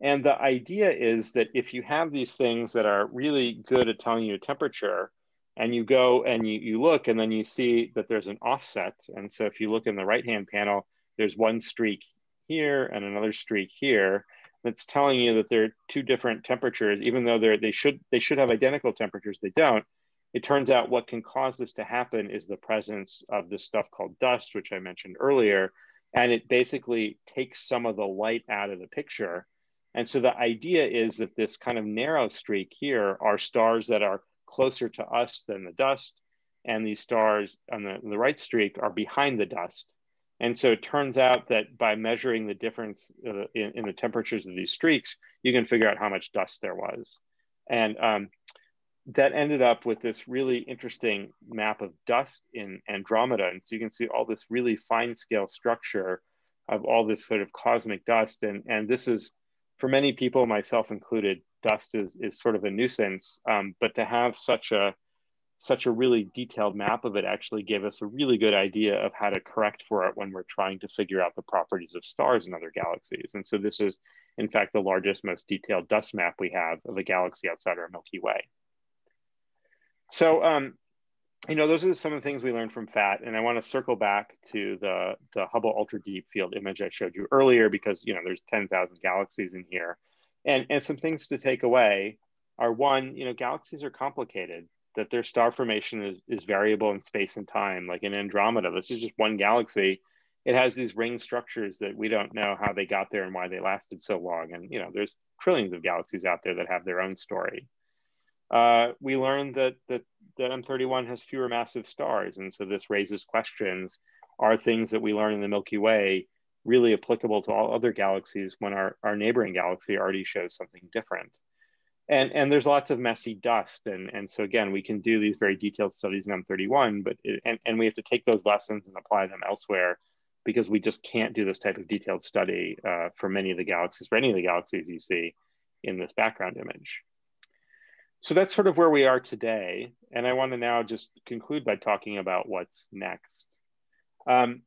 And the idea is that if you have these things that are really good at telling you temperature, and you go and you, you look, and then you see that there's an offset, and so if you look in the right hand panel, there's one streak here and another streak here that's telling you that there are two different temperatures, even though they're they should they should have identical temperatures, they don't it turns out what can cause this to happen is the presence of this stuff called dust, which I mentioned earlier. And it basically takes some of the light out of the picture. And so the idea is that this kind of narrow streak here are stars that are closer to us than the dust. And these stars on the, the right streak are behind the dust. And so it turns out that by measuring the difference uh, in, in, the temperatures of these streaks, you can figure out how much dust there was. And um, that ended up with this really interesting map of dust in Andromeda. And so you can see all this really fine scale structure of all this sort of cosmic dust. And, and this is, for many people, myself included, dust is is sort of a nuisance, um, but to have such a such a really detailed map of it actually gave us a really good idea of how to correct for it when we're trying to figure out the properties of stars and other galaxies. And so this is, in fact, the largest, most detailed dust map we have of a galaxy outside our Milky Way. So, um, you know, those are some of the things we learned from PHAT. And I want to circle back to the, the Hubble Ultra Deep Field image I showed you earlier, because, you know, there's 10,000 galaxies in here. And, and some things to take away are one, you know, galaxies are complicated, that their star formation is, is variable in space and time. Like in Andromeda, this is just one galaxy. It has these ring structures that we don't know how they got there and why they lasted so long. And, you know, there's trillions of galaxies out there that have their own story. Uh, we learned that, that that M31 has fewer massive stars. And so this raises questions. Are things that we learn in the Milky Way really applicable to all other galaxies when our, our neighboring galaxy already shows something different? And, and there's lots of messy dust. And, and so again, we can do these very detailed studies in M31, but it, and, and we have to take those lessons and apply them elsewhere because we just can't do this type of detailed study uh, for many of the galaxies, for any of the galaxies you see in this background image so that's sort of where we are today. And I want to now just conclude by talking about what's next. Um,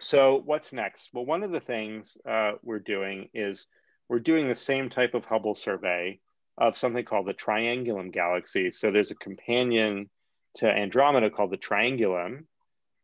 so what's next? Well, one of the things uh, we're doing is we're doing the same type of Hubble survey of something called the Triangulum galaxy. So there's a companion to Andromeda called the Triangulum,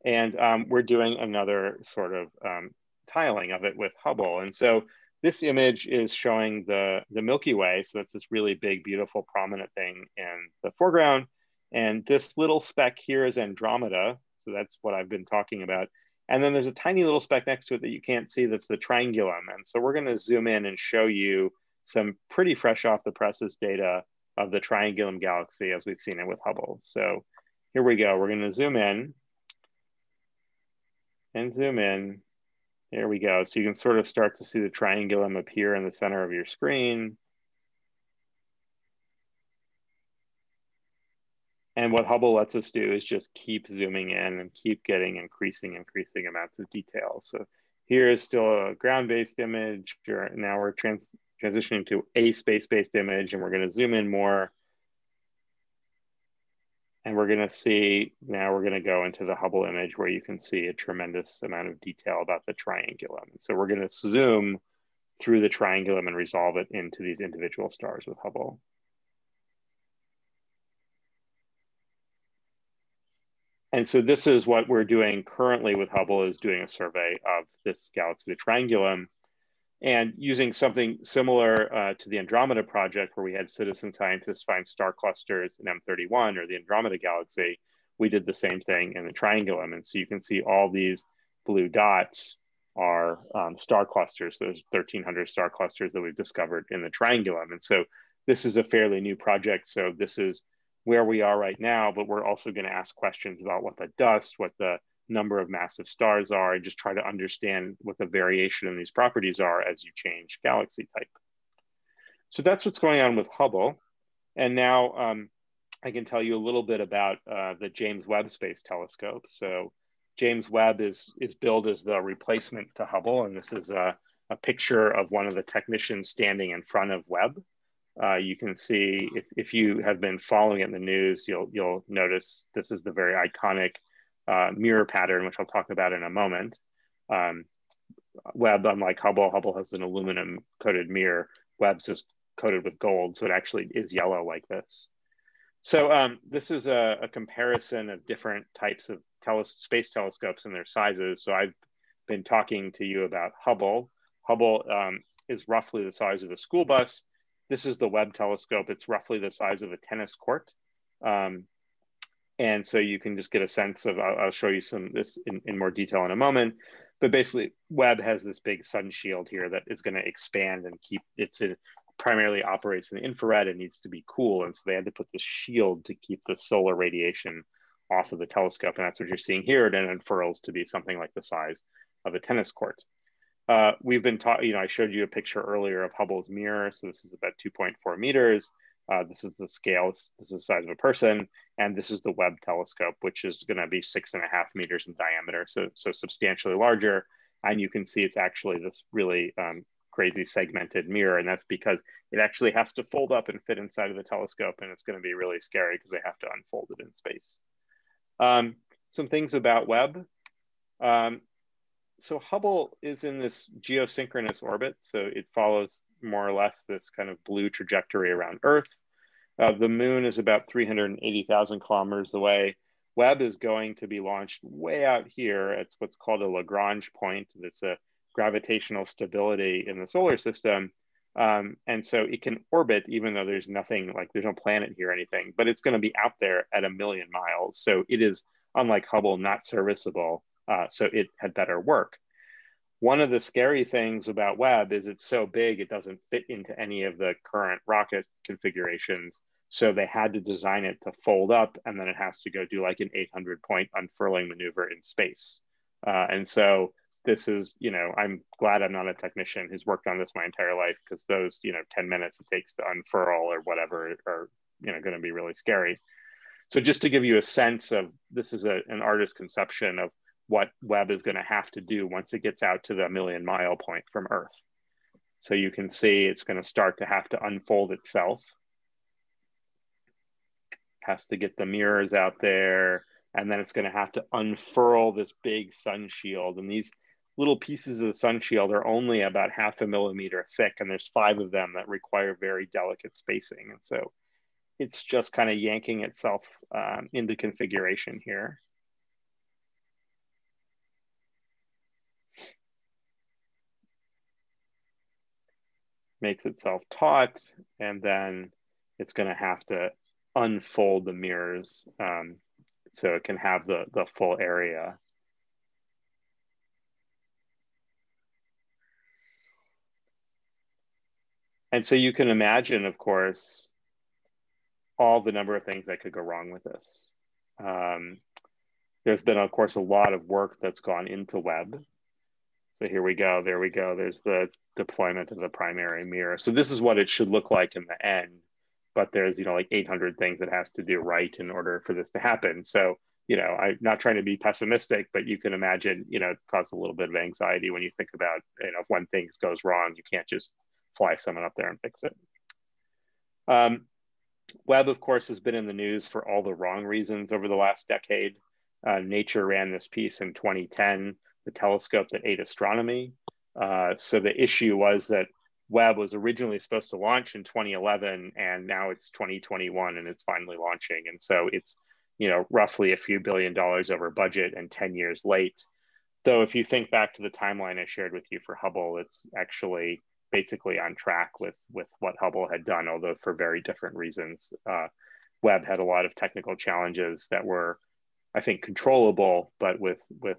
and um, we're doing another sort of um, tiling of it with Hubble. And so this image is showing the, the Milky Way. So that's this really big, beautiful, prominent thing in the foreground. And this little speck here is Andromeda. So that's what I've been talking about. And then there's a tiny little speck next to it that you can't see that's the triangulum. And so we're going to zoom in and show you some pretty fresh off the presses data of the triangulum galaxy as we've seen it with Hubble. So here we go. We're going to zoom in and zoom in there we go. So you can sort of start to see the triangulum appear in the center of your screen. And what Hubble lets us do is just keep zooming in and keep getting increasing, increasing amounts of detail. So here is still a ground-based image. Now we're trans transitioning to a space-based image and we're gonna zoom in more and we're going to see, now we're going to go into the Hubble image where you can see a tremendous amount of detail about the triangulum. So we're going to zoom through the triangulum and resolve it into these individual stars with Hubble. And so this is what we're doing currently with Hubble is doing a survey of this galaxy, the triangulum, and using something similar uh, to the Andromeda project, where we had citizen scientists find star clusters in M31 or the Andromeda galaxy, we did the same thing in the Triangulum. And so you can see all these blue dots are um, star clusters. There's 1,300 star clusters that we've discovered in the Triangulum. And so this is a fairly new project. So this is where we are right now, but we're also going to ask questions about what the dust, what the number of massive stars are and just try to understand what the variation in these properties are as you change galaxy type. So that's what's going on with Hubble. And now um, I can tell you a little bit about uh, the James Webb Space Telescope. So James Webb is, is billed as the replacement to Hubble. And this is a, a picture of one of the technicians standing in front of Webb. Uh, you can see if, if you have been following it in the news, you'll, you'll notice this is the very iconic uh, mirror pattern, which I'll talk about in a moment. Um, Webb, unlike Hubble, Hubble has an aluminum coated mirror. Webb's is coated with gold, so it actually is yellow like this. So um, this is a, a, comparison of different types of tele space telescopes and their sizes. So I've been talking to you about Hubble. Hubble um, is roughly the size of a school bus. This is the Webb telescope. It's roughly the size of a tennis court. Um, and so you can just get a sense of, I'll, I'll show you some this in, in more detail in a moment. But basically, Webb has this big sun shield here that is going to expand and keep it's a, primarily operates in the infrared and needs to be cool. And so they had to put this shield to keep the solar radiation off of the telescope. And that's what you're seeing here. And it unfurls to be something like the size of a tennis court. Uh, we've been taught, you know, I showed you a picture earlier of Hubble's mirror. So this is about 2.4 meters. Uh, this is the scale, this is the size of a person, and this is the Webb telescope, which is going to be six and a half meters in diameter, so, so substantially larger. And you can see it's actually this really um, crazy segmented mirror. And that's because it actually has to fold up and fit inside of the telescope. And it's going to be really scary because they have to unfold it in space. Um, some things about Webb. Um, so Hubble is in this geosynchronous orbit. So it follows more or less this kind of blue trajectory around Earth. Uh, the moon is about 380,000 kilometers away. Webb is going to be launched way out here. It's what's called a Lagrange point. It's a gravitational stability in the solar system. Um, and so it can orbit even though there's nothing like there's no planet here or anything, but it's going to be out there at a million miles. So it is, unlike Hubble, not serviceable. Uh, so it had better work. One of the scary things about Webb is it's so big, it doesn't fit into any of the current rocket configurations. So they had to design it to fold up and then it has to go do like an 800 point unfurling maneuver in space. Uh, and so this is, you know, I'm glad I'm not a technician who's worked on this my entire life because those, you know, 10 minutes it takes to unfurl or whatever are, you know, going to be really scary. So just to give you a sense of this is a, an artist's conception of what Webb is going to have to do once it gets out to the million mile point from Earth. So you can see it's going to start to have to unfold itself. Has to get the mirrors out there, and then it's going to have to unfurl this big sun shield. And these little pieces of the sun shield are only about half a millimeter thick, and there's five of them that require very delicate spacing. And so it's just kind of yanking itself um, into configuration here. Makes itself taut, and then it's going to have to unfold the mirrors um, so it can have the, the full area. And so you can imagine, of course, all the number of things that could go wrong with this. Um, there's been, of course, a lot of work that's gone into Webb. Here we go. There we go. There's the deployment of the primary mirror. So this is what it should look like in the end. But there's, you know, like 800 things it has to do right in order for this to happen. So, you know, I'm not trying to be pessimistic, but you can imagine, you know, it causes a little bit of anxiety when you think about, you know, if one thing goes wrong, you can't just fly someone up there and fix it. Um, Webb, of course, has been in the news for all the wrong reasons over the last decade. Uh, Nature ran this piece in 2010, the telescope that ate astronomy. Uh, so the issue was that Webb was originally supposed to launch in 2011, and now it's 2021, and it's finally launching. And so it's, you know, roughly a few billion dollars over budget and 10 years late. Though, if you think back to the timeline I shared with you for Hubble, it's actually basically on track with with what Hubble had done, although for very different reasons. Uh, Webb had a lot of technical challenges that were, I think, controllable, but with with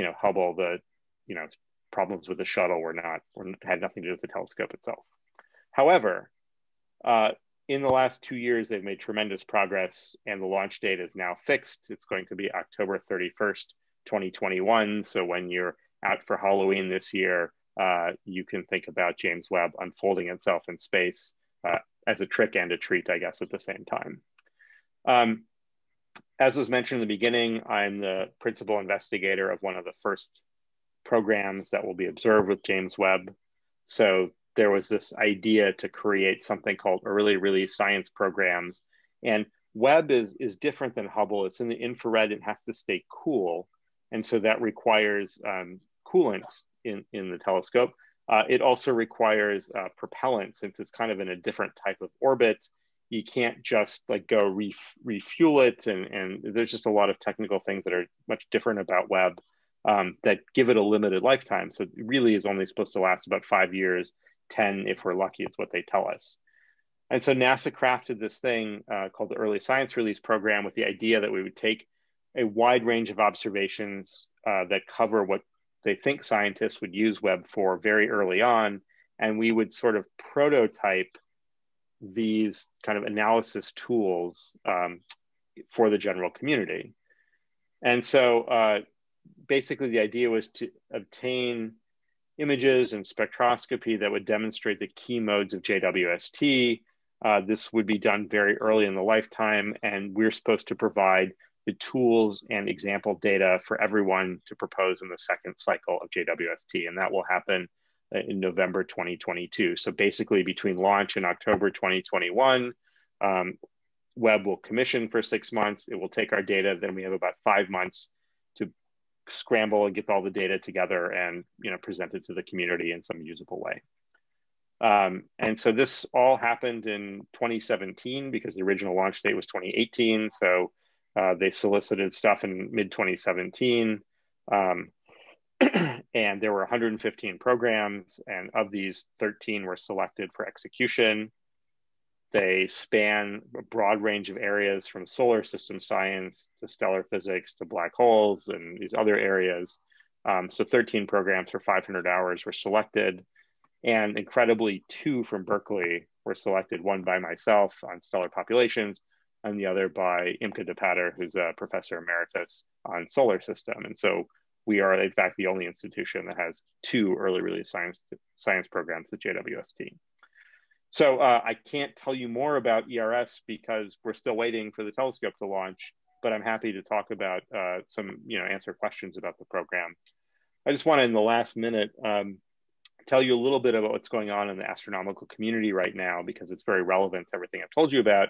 you know Hubble, the you know problems with the shuttle were not were, had nothing to do with the telescope itself. However, uh, in the last two years, they've made tremendous progress, and the launch date is now fixed. It's going to be October 31st, 2021. So when you're out for Halloween this year, uh, you can think about James Webb unfolding itself in space uh, as a trick and a treat, I guess, at the same time. Um, as was mentioned in the beginning, I'm the principal investigator of one of the first programs that will be observed with James Webb. So there was this idea to create something called early release science programs. And Webb is, is different than Hubble. It's in the infrared, it has to stay cool. And so that requires um, coolant in, in the telescope. Uh, it also requires uh, propellant since it's kind of in a different type of orbit. You can't just like go ref- refuel it, and, and there's just a lot of technical things that are much different about Webb um, that give it a limited lifetime. So it really is only supposed to last about five years, 10 if we're lucky, it's what they tell us. And so NASA crafted this thing uh, called the Early Science Release Program with the idea that we would take a wide range of observations uh, that cover what they think scientists would use Webb for very early on. And we would sort of prototype these kind of analysis tools um, for the general community. And so uh, basically, the idea was to obtain images and spectroscopy that would demonstrate the key modes of JWST. Uh, this would be done very early in the lifetime, and we're supposed to provide the tools and example data for everyone to propose in the second cycle of JWST. And that will happen in November 2022. So basically, between launch in October 2021, um, Webb will commission for six months. It will take our data. Then we have about five months to scramble and get all the data together and you know present it to the community in some usable way. Um, and so this all happened in 2017 because the original launch date was 2018. So uh, they solicited stuff in mid 2017. Um, and there were 115 programs, and of these, 13 were selected for execution. They span a broad range of areas from solar system science to stellar physics to black holes and these other areas. Um, so 13 programs for 500 hours were selected. And incredibly, two from Berkeley were selected, one by myself on stellar populations, and the other by Imke de Pater, who's a professor emeritus on solar system. And so we are, in fact, the only institution that has two early release science, science programs at JWST. So uh, I can't tell you more about ERS because we're still waiting for the telescope to launch, but I'm happy to talk about uh, some, you know, answer questions about the program. I just want to, in the last minute, um, tell you a little bit about what's going on in the astronomical community right now because it's very relevant to everything I've told you about.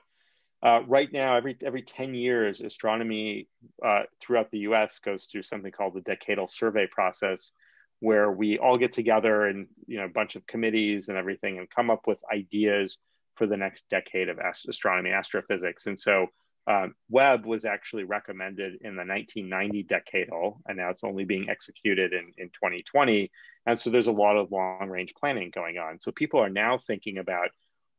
Uh, right now, every every 10 years, astronomy uh, throughout the US goes through something called the decadal survey process, where we all get together and you know a bunch of committees and everything and come up with ideas for the next decade of ast- astronomy astrophysics and so um, Webb was actually recommended in the 1990 decadal, and now it's only being executed in, in 2020. And so there's a lot of long range planning going on. So people are now thinking about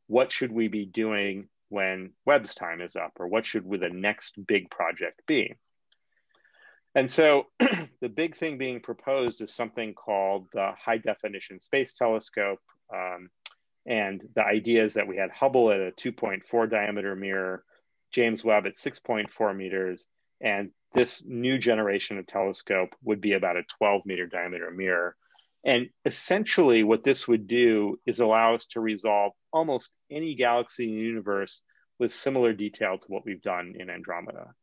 what should we be doing when Webb's time is up, or what should the next big project be? And so the big thing being proposed is something called the High Definition Space Telescope. Um, and the idea is that we had Hubble at a 2.4 diameter mirror, James Webb at 6.4 meters, and this new generation of telescope would be about a 12 meter diameter mirror. And essentially, what this would do is allow us to resolve almost any galaxy in the universe with similar detail to what we've done in Andromeda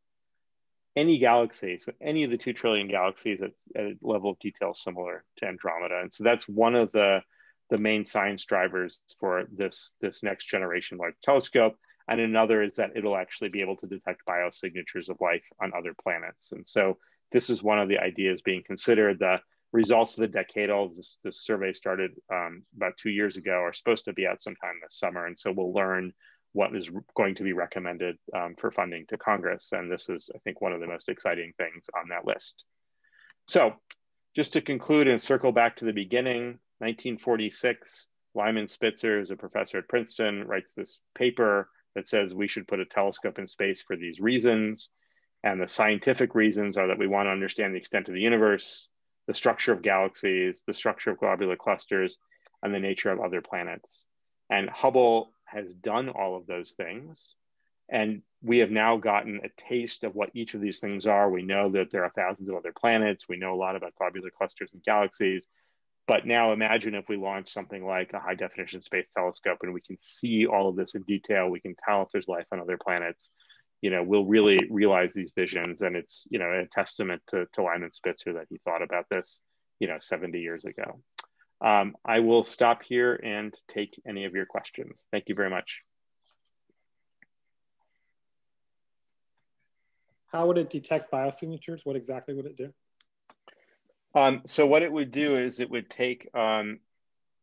any galaxy, so any of the two trillion galaxies at, at a level of detail similar to Andromeda. And so that's one of the the main science drivers for this this next generation large telescope. And another is that it'll actually be able to detect biosignatures of life on other planets. And so this is one of the ideas being considered. The results of the decadal, this, this survey started um, about two years ago, are supposed to be out sometime this summer. And so we'll learn what is going to be recommended um, for funding to Congress. And this is, I think, one of the most exciting things on that list. So just to conclude and circle back to the beginning, 1946, Lyman Spitzer is a professor at Princeton, writes this paper that says we should put a telescope in space for these reasons. And the scientific reasons are that we want to understand the extent of the universe, the structure of galaxies, the structure of globular clusters, and the nature of other planets. And Hubble has done all of those things. And we have now gotten a taste of what each of these things are. We know that there are thousands of other planets. We know a lot about globular clusters and galaxies. But now imagine if we launch something like a high definition space telescope and we can see all of this in detail. We can tell if there's life on other planets. You know, we'll really realize these visions. And it's, you know, a testament to, to Lyman Spitzer that he thought about this, you know, 70 years ago. Um, I will stop here and take any of your questions. Thank you very much. How would it detect biosignatures? What exactly would it do? Um, so what it would do is it would take, um,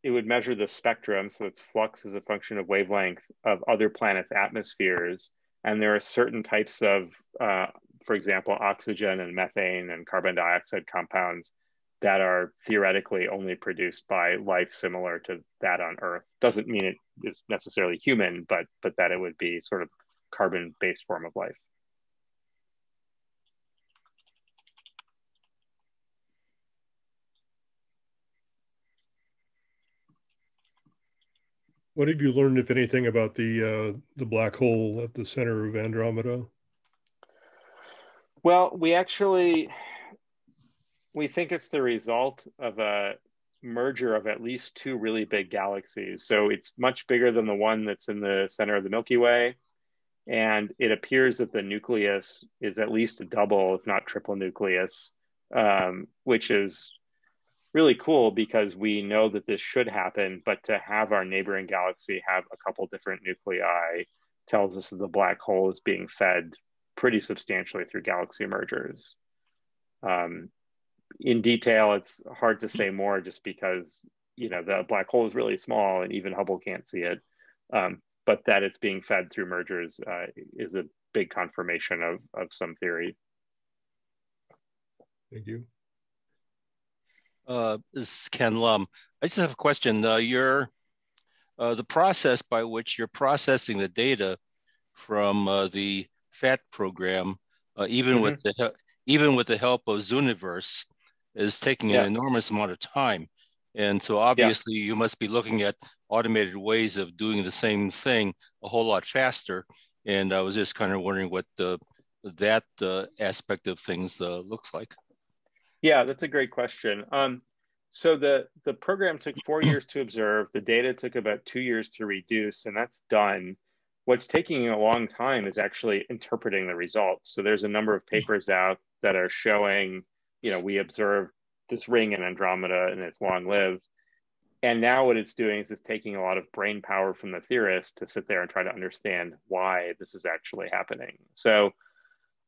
it would measure the spectrum, so its flux as a function of wavelength of other planets' atmospheres. And there are certain types of, uh, for example, oxygen and methane and carbon dioxide compounds that are theoretically only produced by life similar to that on Earth. Doesn't mean it is necessarily human, but but that it would be sort of carbon-based form of life. What have you learned, if anything, about the uh, the black hole at the center of Andromeda? Well, we actually we think it's the result of a merger of at least two really big galaxies. So it's much bigger than the one that's in the center of the Milky Way. And it appears that the nucleus is at least a double, if not triple nucleus, um, which is really cool because we know that this should happen, but to have our neighboring galaxy have a couple different nuclei tells us that the black hole is being fed pretty substantially through galaxy mergers. Um, in detail, it's hard to say more just because you know the black hole is really small and even Hubble can't see it. Um, but that it's being fed through mergers uh, is a big confirmation of of some theory. Thank you. Uh, this is Ken Lum. I just have a question. Uh, your uh, the process by which you're processing the data from uh, the PHAT program, uh, even mm-hmm. with the even with the help of Zooniverse, is taking yeah. an enormous amount of time. And so obviously yeah. you must be looking at automated ways of doing the same thing a whole lot faster. And I was just kind of wondering what the, that uh, aspect of things uh, looks like. Yeah, that's a great question. Um, so the the program took four years to observe. The data took about two years to reduce, and that's done. What's taking a long time is actually interpreting the results. So there's a number of papers out that are showing, you know, we observed this ring in Andromeda and it's long lived. And now what it's doing is it's taking a lot of brain power from the theorist to sit there and try to understand why this is actually happening. So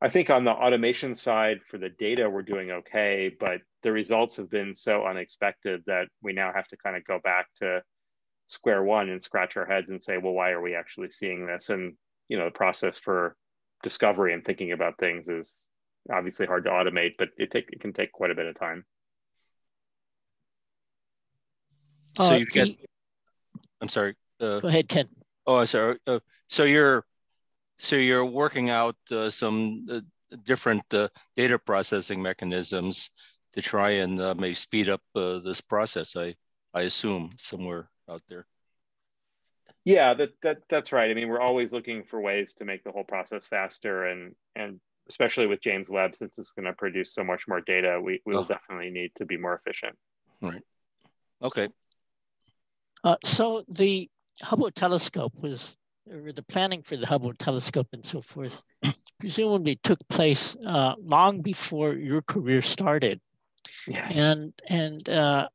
I think on the automation side for the data, we're doing okay, but the results have been so unexpected that we now have to kind of go back to square one and scratch our heads and say, well, why are we actually seeing this? And, you know, the process for discovery and thinking about things is obviously hard to automate, but it, take, it can take quite a bit of time. So uh, you've got. I'm sorry. Uh, go ahead, Ken. Oh, sorry. Uh, so you're, so you're working out uh, some uh, different uh, data processing mechanisms to try and uh, maybe speed up this process. I I assume somewhere out there. Yeah, that, that that's right. I mean, we're always looking for ways to make the whole process faster, and and especially with James Webb, since it's going to produce so much more data, we we will oh. definitely need to be more efficient. Right. Okay. Uh, so the Hubble telescope was, or the planning for the Hubble telescope and so forth, presumably took place uh, long before your career started. Yes. And and uh,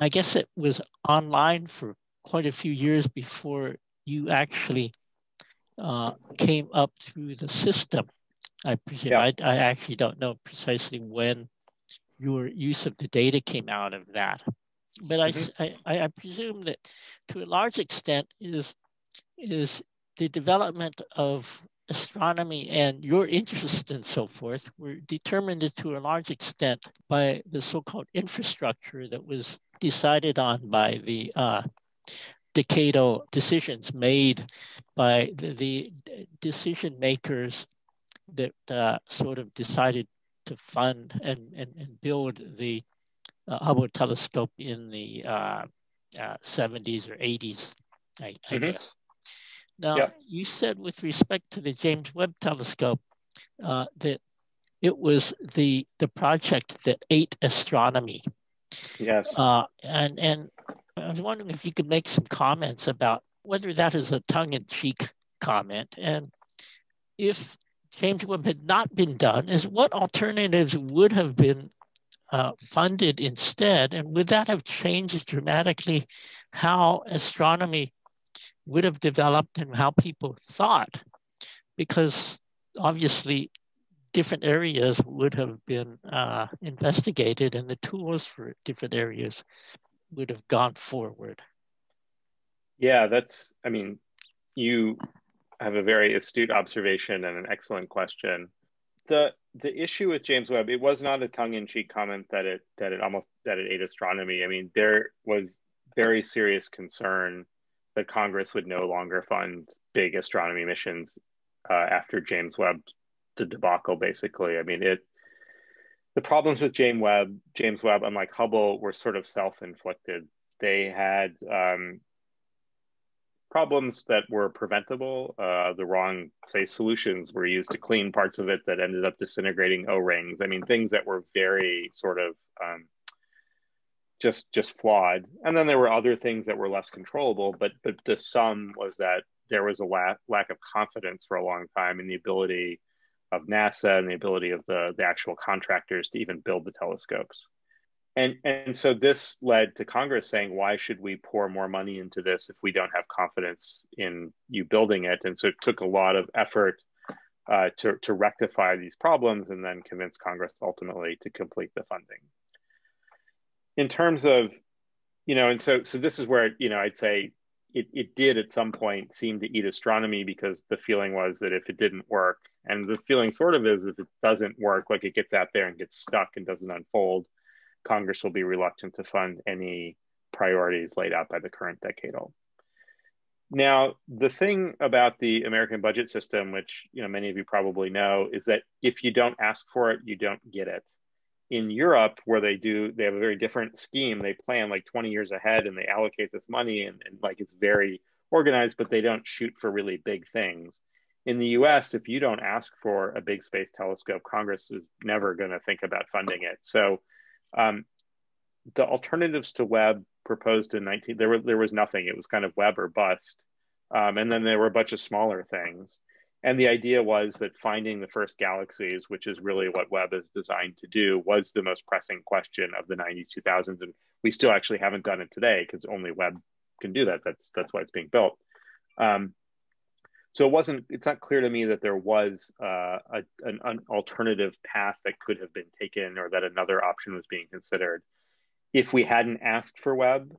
I guess it was online for quite a few years before you actually uh, came up through the system. I presume. Yeah. I, I actually don't know precisely when your use of the data came out of that but mm-hmm. I, I, I presume that to a large extent is is the development of astronomy and your interest and so forth were determined to a large extent by the so-called infrastructure that was decided on by the uh, decadal decisions made by the, the decision makers that uh, sort of decided to fund and, and, and build the uh, Hubble telescope in the uh, uh, 70s or 80s, I, I mm-hmm. guess. Now, yep. you said with respect to the James Webb telescope uh, that it was the the project that ate astronomy. Yes. Uh, and and I was wondering if you could make some comments about whether that is a tongue-in-cheek comment, and if James Webb had not been done, is what alternatives would have been uh, funded instead? And would that have changed dramatically how astronomy would have developed and how people thought? Because obviously, different areas would have been uh, investigated and the tools for different areas would have gone forward. Yeah, that's, I mean, you have a very astute observation and an excellent question. The the issue with James Webb, it was not a tongue-in-cheek comment that it that it almost that it ate astronomy. I mean, there was very serious concern that Congress would no longer fund big astronomy missions uh, after James Webb the debacle. Basically, I mean it. The problems with James Webb, James Webb, unlike Hubble, were sort of self-inflicted. They had um, problems that were preventable. Uh, the wrong, say, solutions were used to clean parts of it that ended up disintegrating O-rings. I mean, things that were very sort of um, just just flawed. And then there were other things that were less controllable. But but the sum was that there was a lack lack of confidence for a long time in the ability of NASA and the ability of the the actual contractors to even build the telescopes. and and so this led to Congress saying, why should we pour more money into this if we don't have confidence in you building it? And so it took a lot of effort uh, to to rectify these problems, and then convince Congress ultimately to complete the funding. In terms of, you know, and so so this is where you know I'd say it, it did at some point seem to eat astronomy because the feeling was that if it didn't work, and the feeling sort of is if it doesn't work, like it gets out there and gets stuck and doesn't unfold, Congress will be reluctant to fund any priorities laid out by the current decadal. Now, the thing about the American budget system, which you know many of you probably know, is that if you don't ask for it, you don't get it. In Europe, where they do, they have a very different scheme. They plan like 20 years ahead and they allocate this money and, and like it's very organized, but they don't shoot for really big things. In the US, if you don't ask for a big space telescope, Congress is never going to think about funding it. So um, the alternatives to Webb proposed in 19 there were there was nothing. It was kind of Webb or bust. Um, and then there were a bunch of smaller things. And the idea was that finding the first galaxies, which is really what Webb is designed to do, was the most pressing question of the 90s, 2000s. And we still actually haven't done it today because only Webb can do that. That's that's why it's being built. Um, so it wasn't. It's not clear to me that there was uh, a, an, an alternative path that could have been taken, or that another option was being considered. If we hadn't asked for Webb,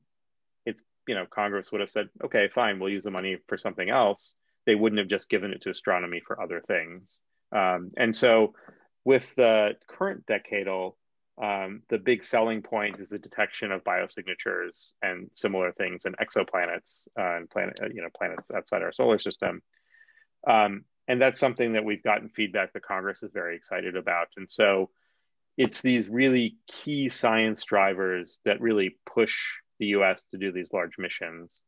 it's you know Congress would have said, okay, fine, we'll use the money for something else. They wouldn't have just given it to astronomy for other things. Um, and so, with the current decadal, um, the big selling point is the detection of biosignatures and similar things in exoplanets uh, and planet, you know, planets outside our solar system. Um, and that's something that we've gotten feedback that Congress is very excited about. And so it's these really key science drivers that really push the US to do these large missions.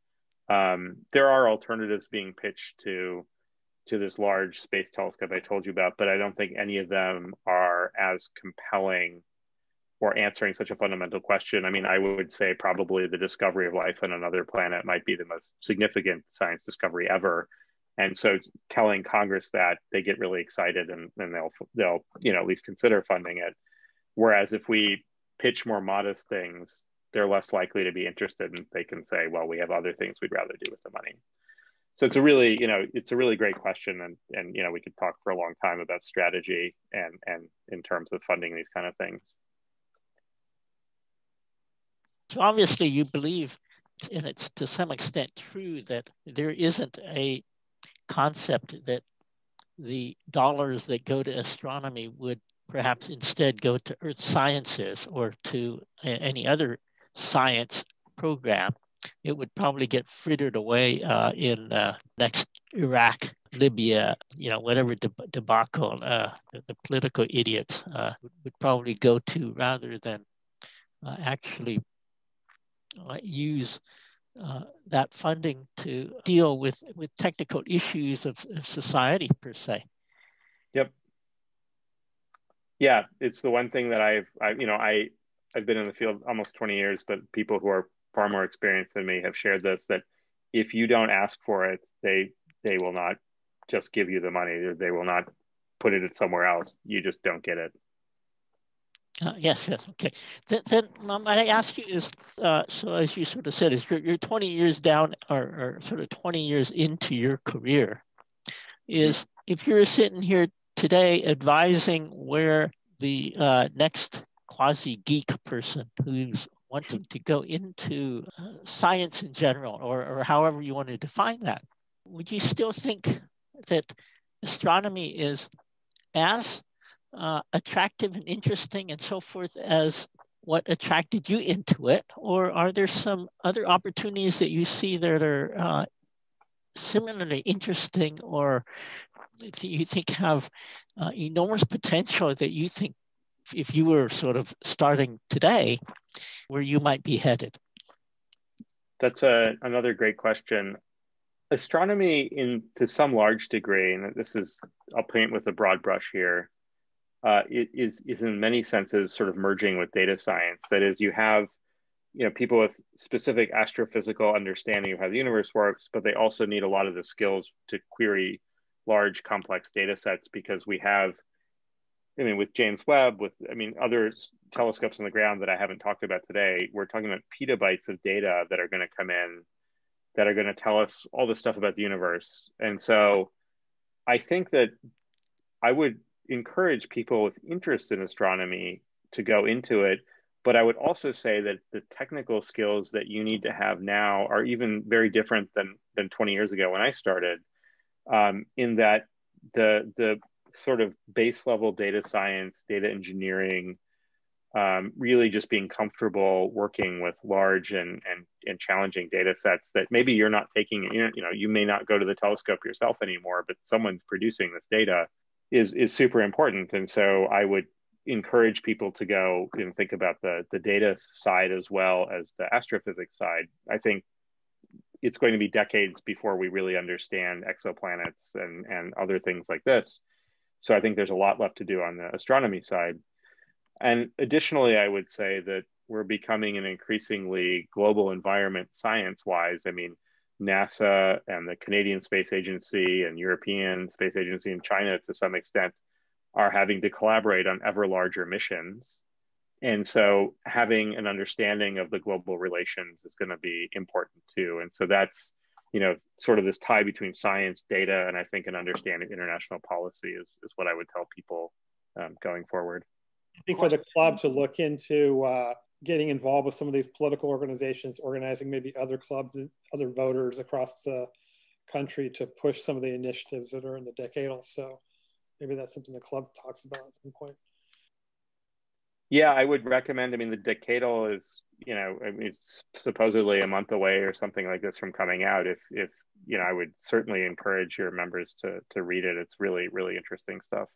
Um, there are alternatives being pitched to to this large space telescope I told you about, but I don't think any of them are as compelling or answering such a fundamental question. I mean, I would say probably the discovery of life on another planet might be the most significant science discovery ever and so telling Congress that they get really excited and, and they'll they'll you know at least consider funding it. Whereas if we pitch more modest things, they're less likely to be interested and they can say, well, we have other things we'd rather do with the money. So it's a really, you know, it's a really great question and and you know, we could talk for a long time about strategy and and in terms of funding these kind of things. So obviously you believe and it's to some extent true that there isn't a concept that the dollars that go to astronomy would perhaps instead go to earth sciences or to any other science program. It would probably get frittered away uh, in uh, next Iraq, Libya, you know, whatever deb- debacle uh, the, political idiots uh, would probably go to rather than uh, actually uh, use that funding to deal with with technical issues of, of, society per se. Yep. Yeah, it's the one thing that I've, I, you know, I, I've been in the field almost 20 years, but people who are far more experienced than me have shared this that if you don't ask for it, they they will not just give you the money. They will not put it somewhere else. You just don't get it. Uh, yes, yes, okay. Then, then um, I ask you is, uh, so as you sort of said, is you're, you're 20 years down or, or, sort of 20 years into your career, is if you're sitting here today advising where the uh, next quasi-geek person who's wanting to go into uh, science in general, or, or however you want to define that, would you still think that astronomy is as uh, attractive and interesting and so forth as what attracted you into it? Or are there some other opportunities that you see that are uh, similarly interesting or that you think have uh, enormous potential that you think if you were sort of starting today, where you might be headed? That's a, another great question. Astronomy, in to some large degree, and this is I'll paint with a broad brush here, uh, is is in many senses sort of merging with data science. That is, you have you know people with specific astrophysical understanding of how the universe works, but they also need a lot of the skills to query large complex data sets because we have I mean, with James Webb, with I mean, other telescopes on the ground that I haven't talked about today, we're talking about petabytes of data that are going to come in, that are going to tell us all the stuff about the universe. And so, I think that I would encourage people with interest in astronomy to go into it. But I would also say that the technical skills that you need to have now are even very different than than 20 years ago when I started. Um, in that the the sort of base level data science, data engineering, um, really just being comfortable working with large and, and, and challenging data sets that maybe you're not taking, you know, you may not go to the telescope yourself anymore, but someone's producing this data is, is super important. And so I would encourage people to go and think about the, the data side as well as the astrophysics side. I think it's going to be decades before we really understand exoplanets and, and other things like this. So I think there's a lot left to do on the astronomy side. And additionally, I would say that we're becoming an increasingly global environment science wise. I mean, NASA and the Canadian Space Agency and European Space Agency and China to some extent are having to collaborate on ever larger missions. And so having an understanding of the global relations is going to be important too. And so that's you know, sort of this tie between science, data, and I think an understanding international policy is, is what I would tell people um, going forward. I think for the club to look into uh, getting involved with some of these political organizations, organizing maybe other clubs, other voters across the country to push some of the initiatives that are in the decadal. So maybe that's something the club talks about at some point. Yeah, I would recommend. I mean, the decadal is, you know, I mean, it's supposedly a month away or something like this from coming out. If, if you know, I would certainly encourage your members to to read it. It's really, really interesting stuff.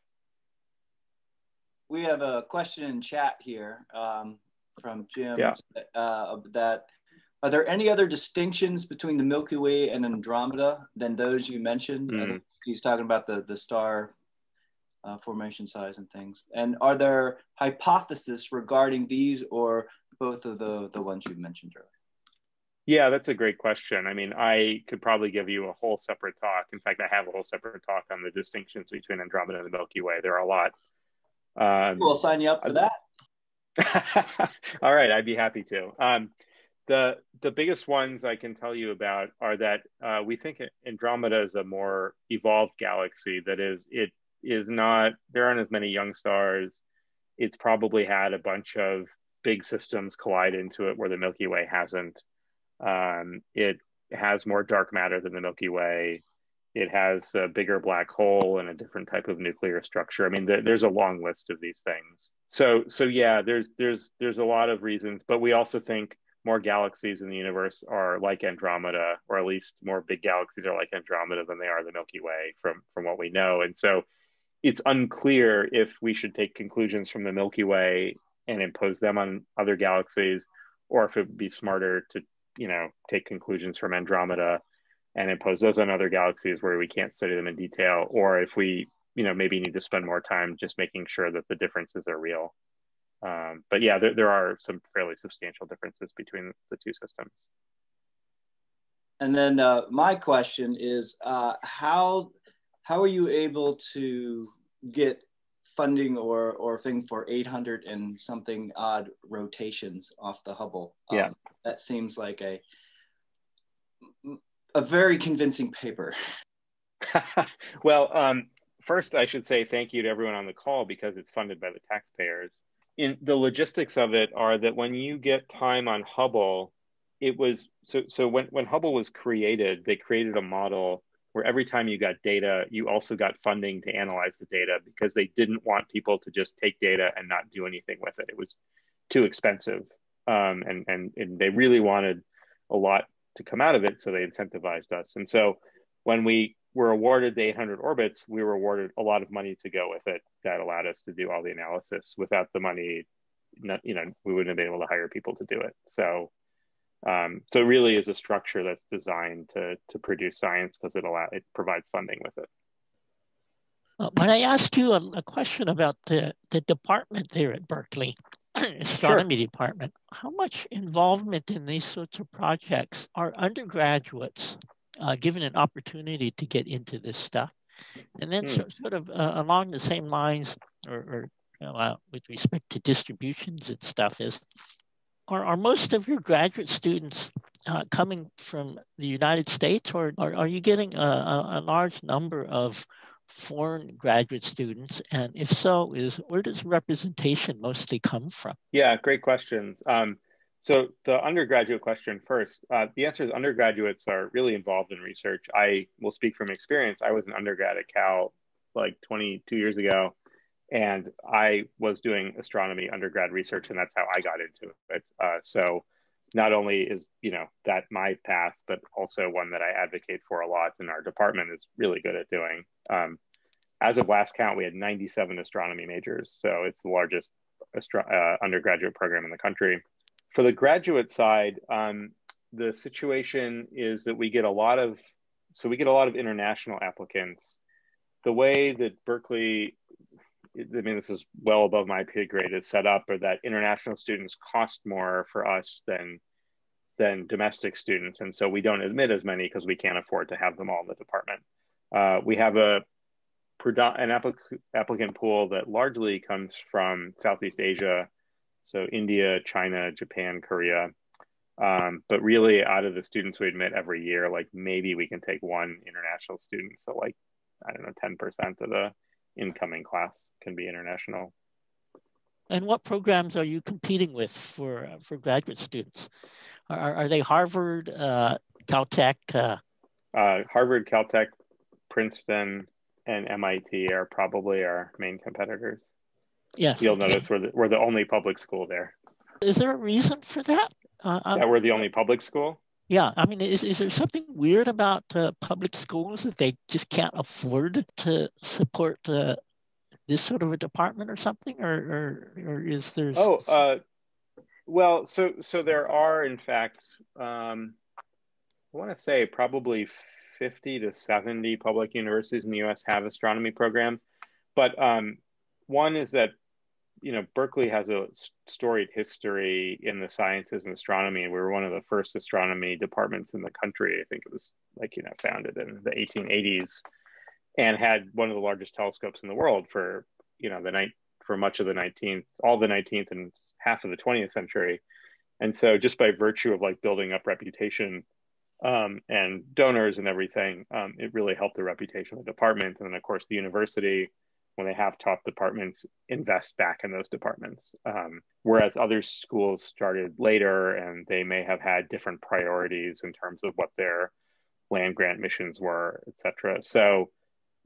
We have a question in chat here um, from Jim. Yeah. Uh, that are there any other distinctions between the Milky Way and Andromeda than those you mentioned? Mm. he's talking about the the star uh, formation size and things. And are there hypotheses regarding these or both of the, the ones you mentioned earlier? Yeah, that's a great question. I mean, I could probably give you a whole separate talk. In fact, I have a whole separate talk on the distinctions between Andromeda and the Milky Way. There are a lot. Um, we'll sign you up for that. All right, I'd be happy to. Um, the the biggest ones I can tell you about are that uh, we think Andromeda is a more evolved galaxy. That is, it is not there aren't as many young stars. It's probably had a bunch of big systems collide into it where the Milky Way hasn't. Um, it has more dark matter than the Milky Way. It has a bigger black hole and a different type of nuclear structure. I mean, there, there's a long list of these things. So, so yeah, there's there's there's a lot of reasons, but we also think more galaxies in the universe are like Andromeda, or at least more big galaxies are like Andromeda than they are the Milky Way, from from what we know. And so, it's unclear if we should take conclusions from the Milky Way and impose them on other galaxies, or if it would be smarter to, you know, take conclusions from Andromeda and impose those on other galaxies where we can't study them in detail, or if we, you know, maybe need to spend more time just making sure that the differences are real. Um, but yeah, there, there are some fairly substantial differences between the two systems. And then uh, my question is, uh, how how are you able to get funding or or thing for 800 and something odd rotations off the Hubble? Yeah, um, that seems like a a very convincing paper. well, um, first I should say thank you to everyone on the call because it's funded by the taxpayers. In the logistics of it are that when you get time on Hubble, it was so so when when Hubble was created, they created a model where every time you got data, you also got funding to analyze the data because they didn't want people to just take data and not do anything with it. It was too expensive. Um, and, and, and they really wanted a lot to come out of it. So they incentivized us. And so when we were awarded the 800 orbits, we were awarded a lot of money to go with it that allowed us to do all the analysis. Without the money, not, you know, we wouldn't have been able to hire people to do it. So um, so it really is a structure that's designed to to produce science because it allow it provides funding with it. Well, when I ask you a, a, question about the, the department there at Berkeley, astronomy sure. department, how much involvement in these sorts of projects are undergraduates uh, given an opportunity to get into this stuff? And then mm. sort of uh, along the same lines, or, or you know, uh, with respect to distributions and stuff, is are, are most of your graduate students uh, coming from the United States, or are, are you getting a, a, large number of foreign graduate students? And if so, is where does representation mostly come from? Yeah, great questions. Um, so the undergraduate question first, uh, the answer is undergraduates are really involved in research. I will speak from experience. I was an undergrad at Cal like 22 years ago, and I was doing astronomy undergrad research, and that's how I got into it. Uh, so not only is you know that my path, but also one that I advocate for a lot, and our department is really good at doing. Um, as of last count, we had 97 astronomy majors, so it's the largest astro- uh, undergraduate program in the country. For the graduate side, um, the situation is that we get a lot of so we get a lot of international applicants. The way that Berkeley, I mean, this is well above my pay grade, is set up, or that international students cost more for us than than domestic students, and so we don't admit as many because we can't afford to have them all in the department. Uh, we have a an applic- applicant pool that largely comes from Southeast Asia so India, China, Japan, Korea. Um, but really, out of the students we admit every year, like maybe we can take one international student. So like I don't know, ten percent of the incoming class can be international. And what programs are you competing with for uh, for graduate students? Are, are they Harvard, uh, Caltech? Uh... uh Harvard, Caltech, Princeton, and MIT are probably our main competitors. Yeah. You'll notice we're the, we're the only public school there. Is there a reason for that? Uh, um, that we're the only public school? Yeah. I mean, is, is there something weird about uh, public schools that they just can't afford to support uh, this sort of a department or something? Or, or, or is there. Oh, uh, well, so so there are, in fact, um, I want to say probably 50 to 70 public universities in the US have astronomy programs. But um, one is that you know Berkeley has a storied history in the sciences and astronomy, and we were one of the first astronomy departments in the country. I think it was like you know founded in the 1880s, and had one of the largest telescopes in the world for you know the night for much of the 19th, all the 19th and half of the 20th century. And so, just by virtue of like building up reputation um, and donors and everything, um, it really helped the reputation of the department. And then, of course, the university when they have top departments invest back in those departments. Um, whereas other schools started later and they may have had different priorities in terms of what their land grant missions were etc so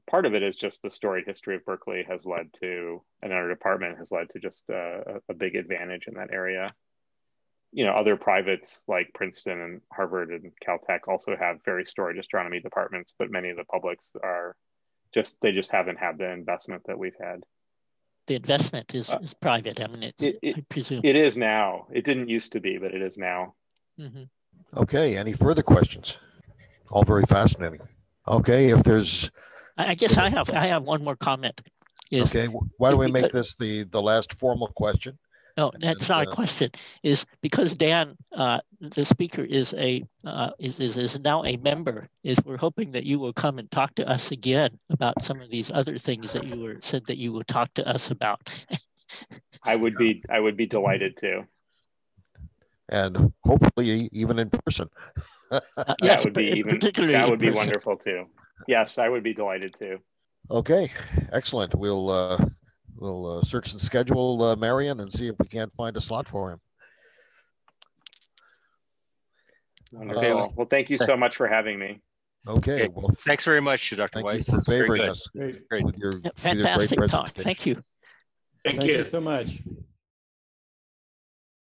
part of it is just the storied history of berkeley has led to our department has led to just a, a big advantage in that area. You know other privates like princeton and harvard and caltech also have very storied astronomy departments but many of the publics are just they just haven't had the investment that we've had. The investment is, uh, is private. I mean, it's, it, it, I presume it is now. It didn't used to be, but it is now. Mm-hmm. Okay. Any further questions? All very fascinating. Okay. If there's, I guess I have I have one more comment. Is, okay. Why do we make this the the last formal question? No, that's not a uh, question. Is because Dan, uh, the speaker, is a uh, is, is is now a member. Is we're hoping that you will come and talk to us again about some of these other things that you were said that you will talk to us about. I would be I would be delighted to. And hopefully even in person. uh, yes, that would be even that would be wonderful too. Yes, I would be delighted to. Okay, excellent. We'll uh, we'll uh, search the schedule, uh, Marion, and see if we can't find a slot for him. Okay. Uh, well, thank you so much for having me. Okay. Well, thanks very much, Dr. Thank Weisz. you for favoring us great. with your, fantastic with your talk. Thank you. Thank, thank you. you so much.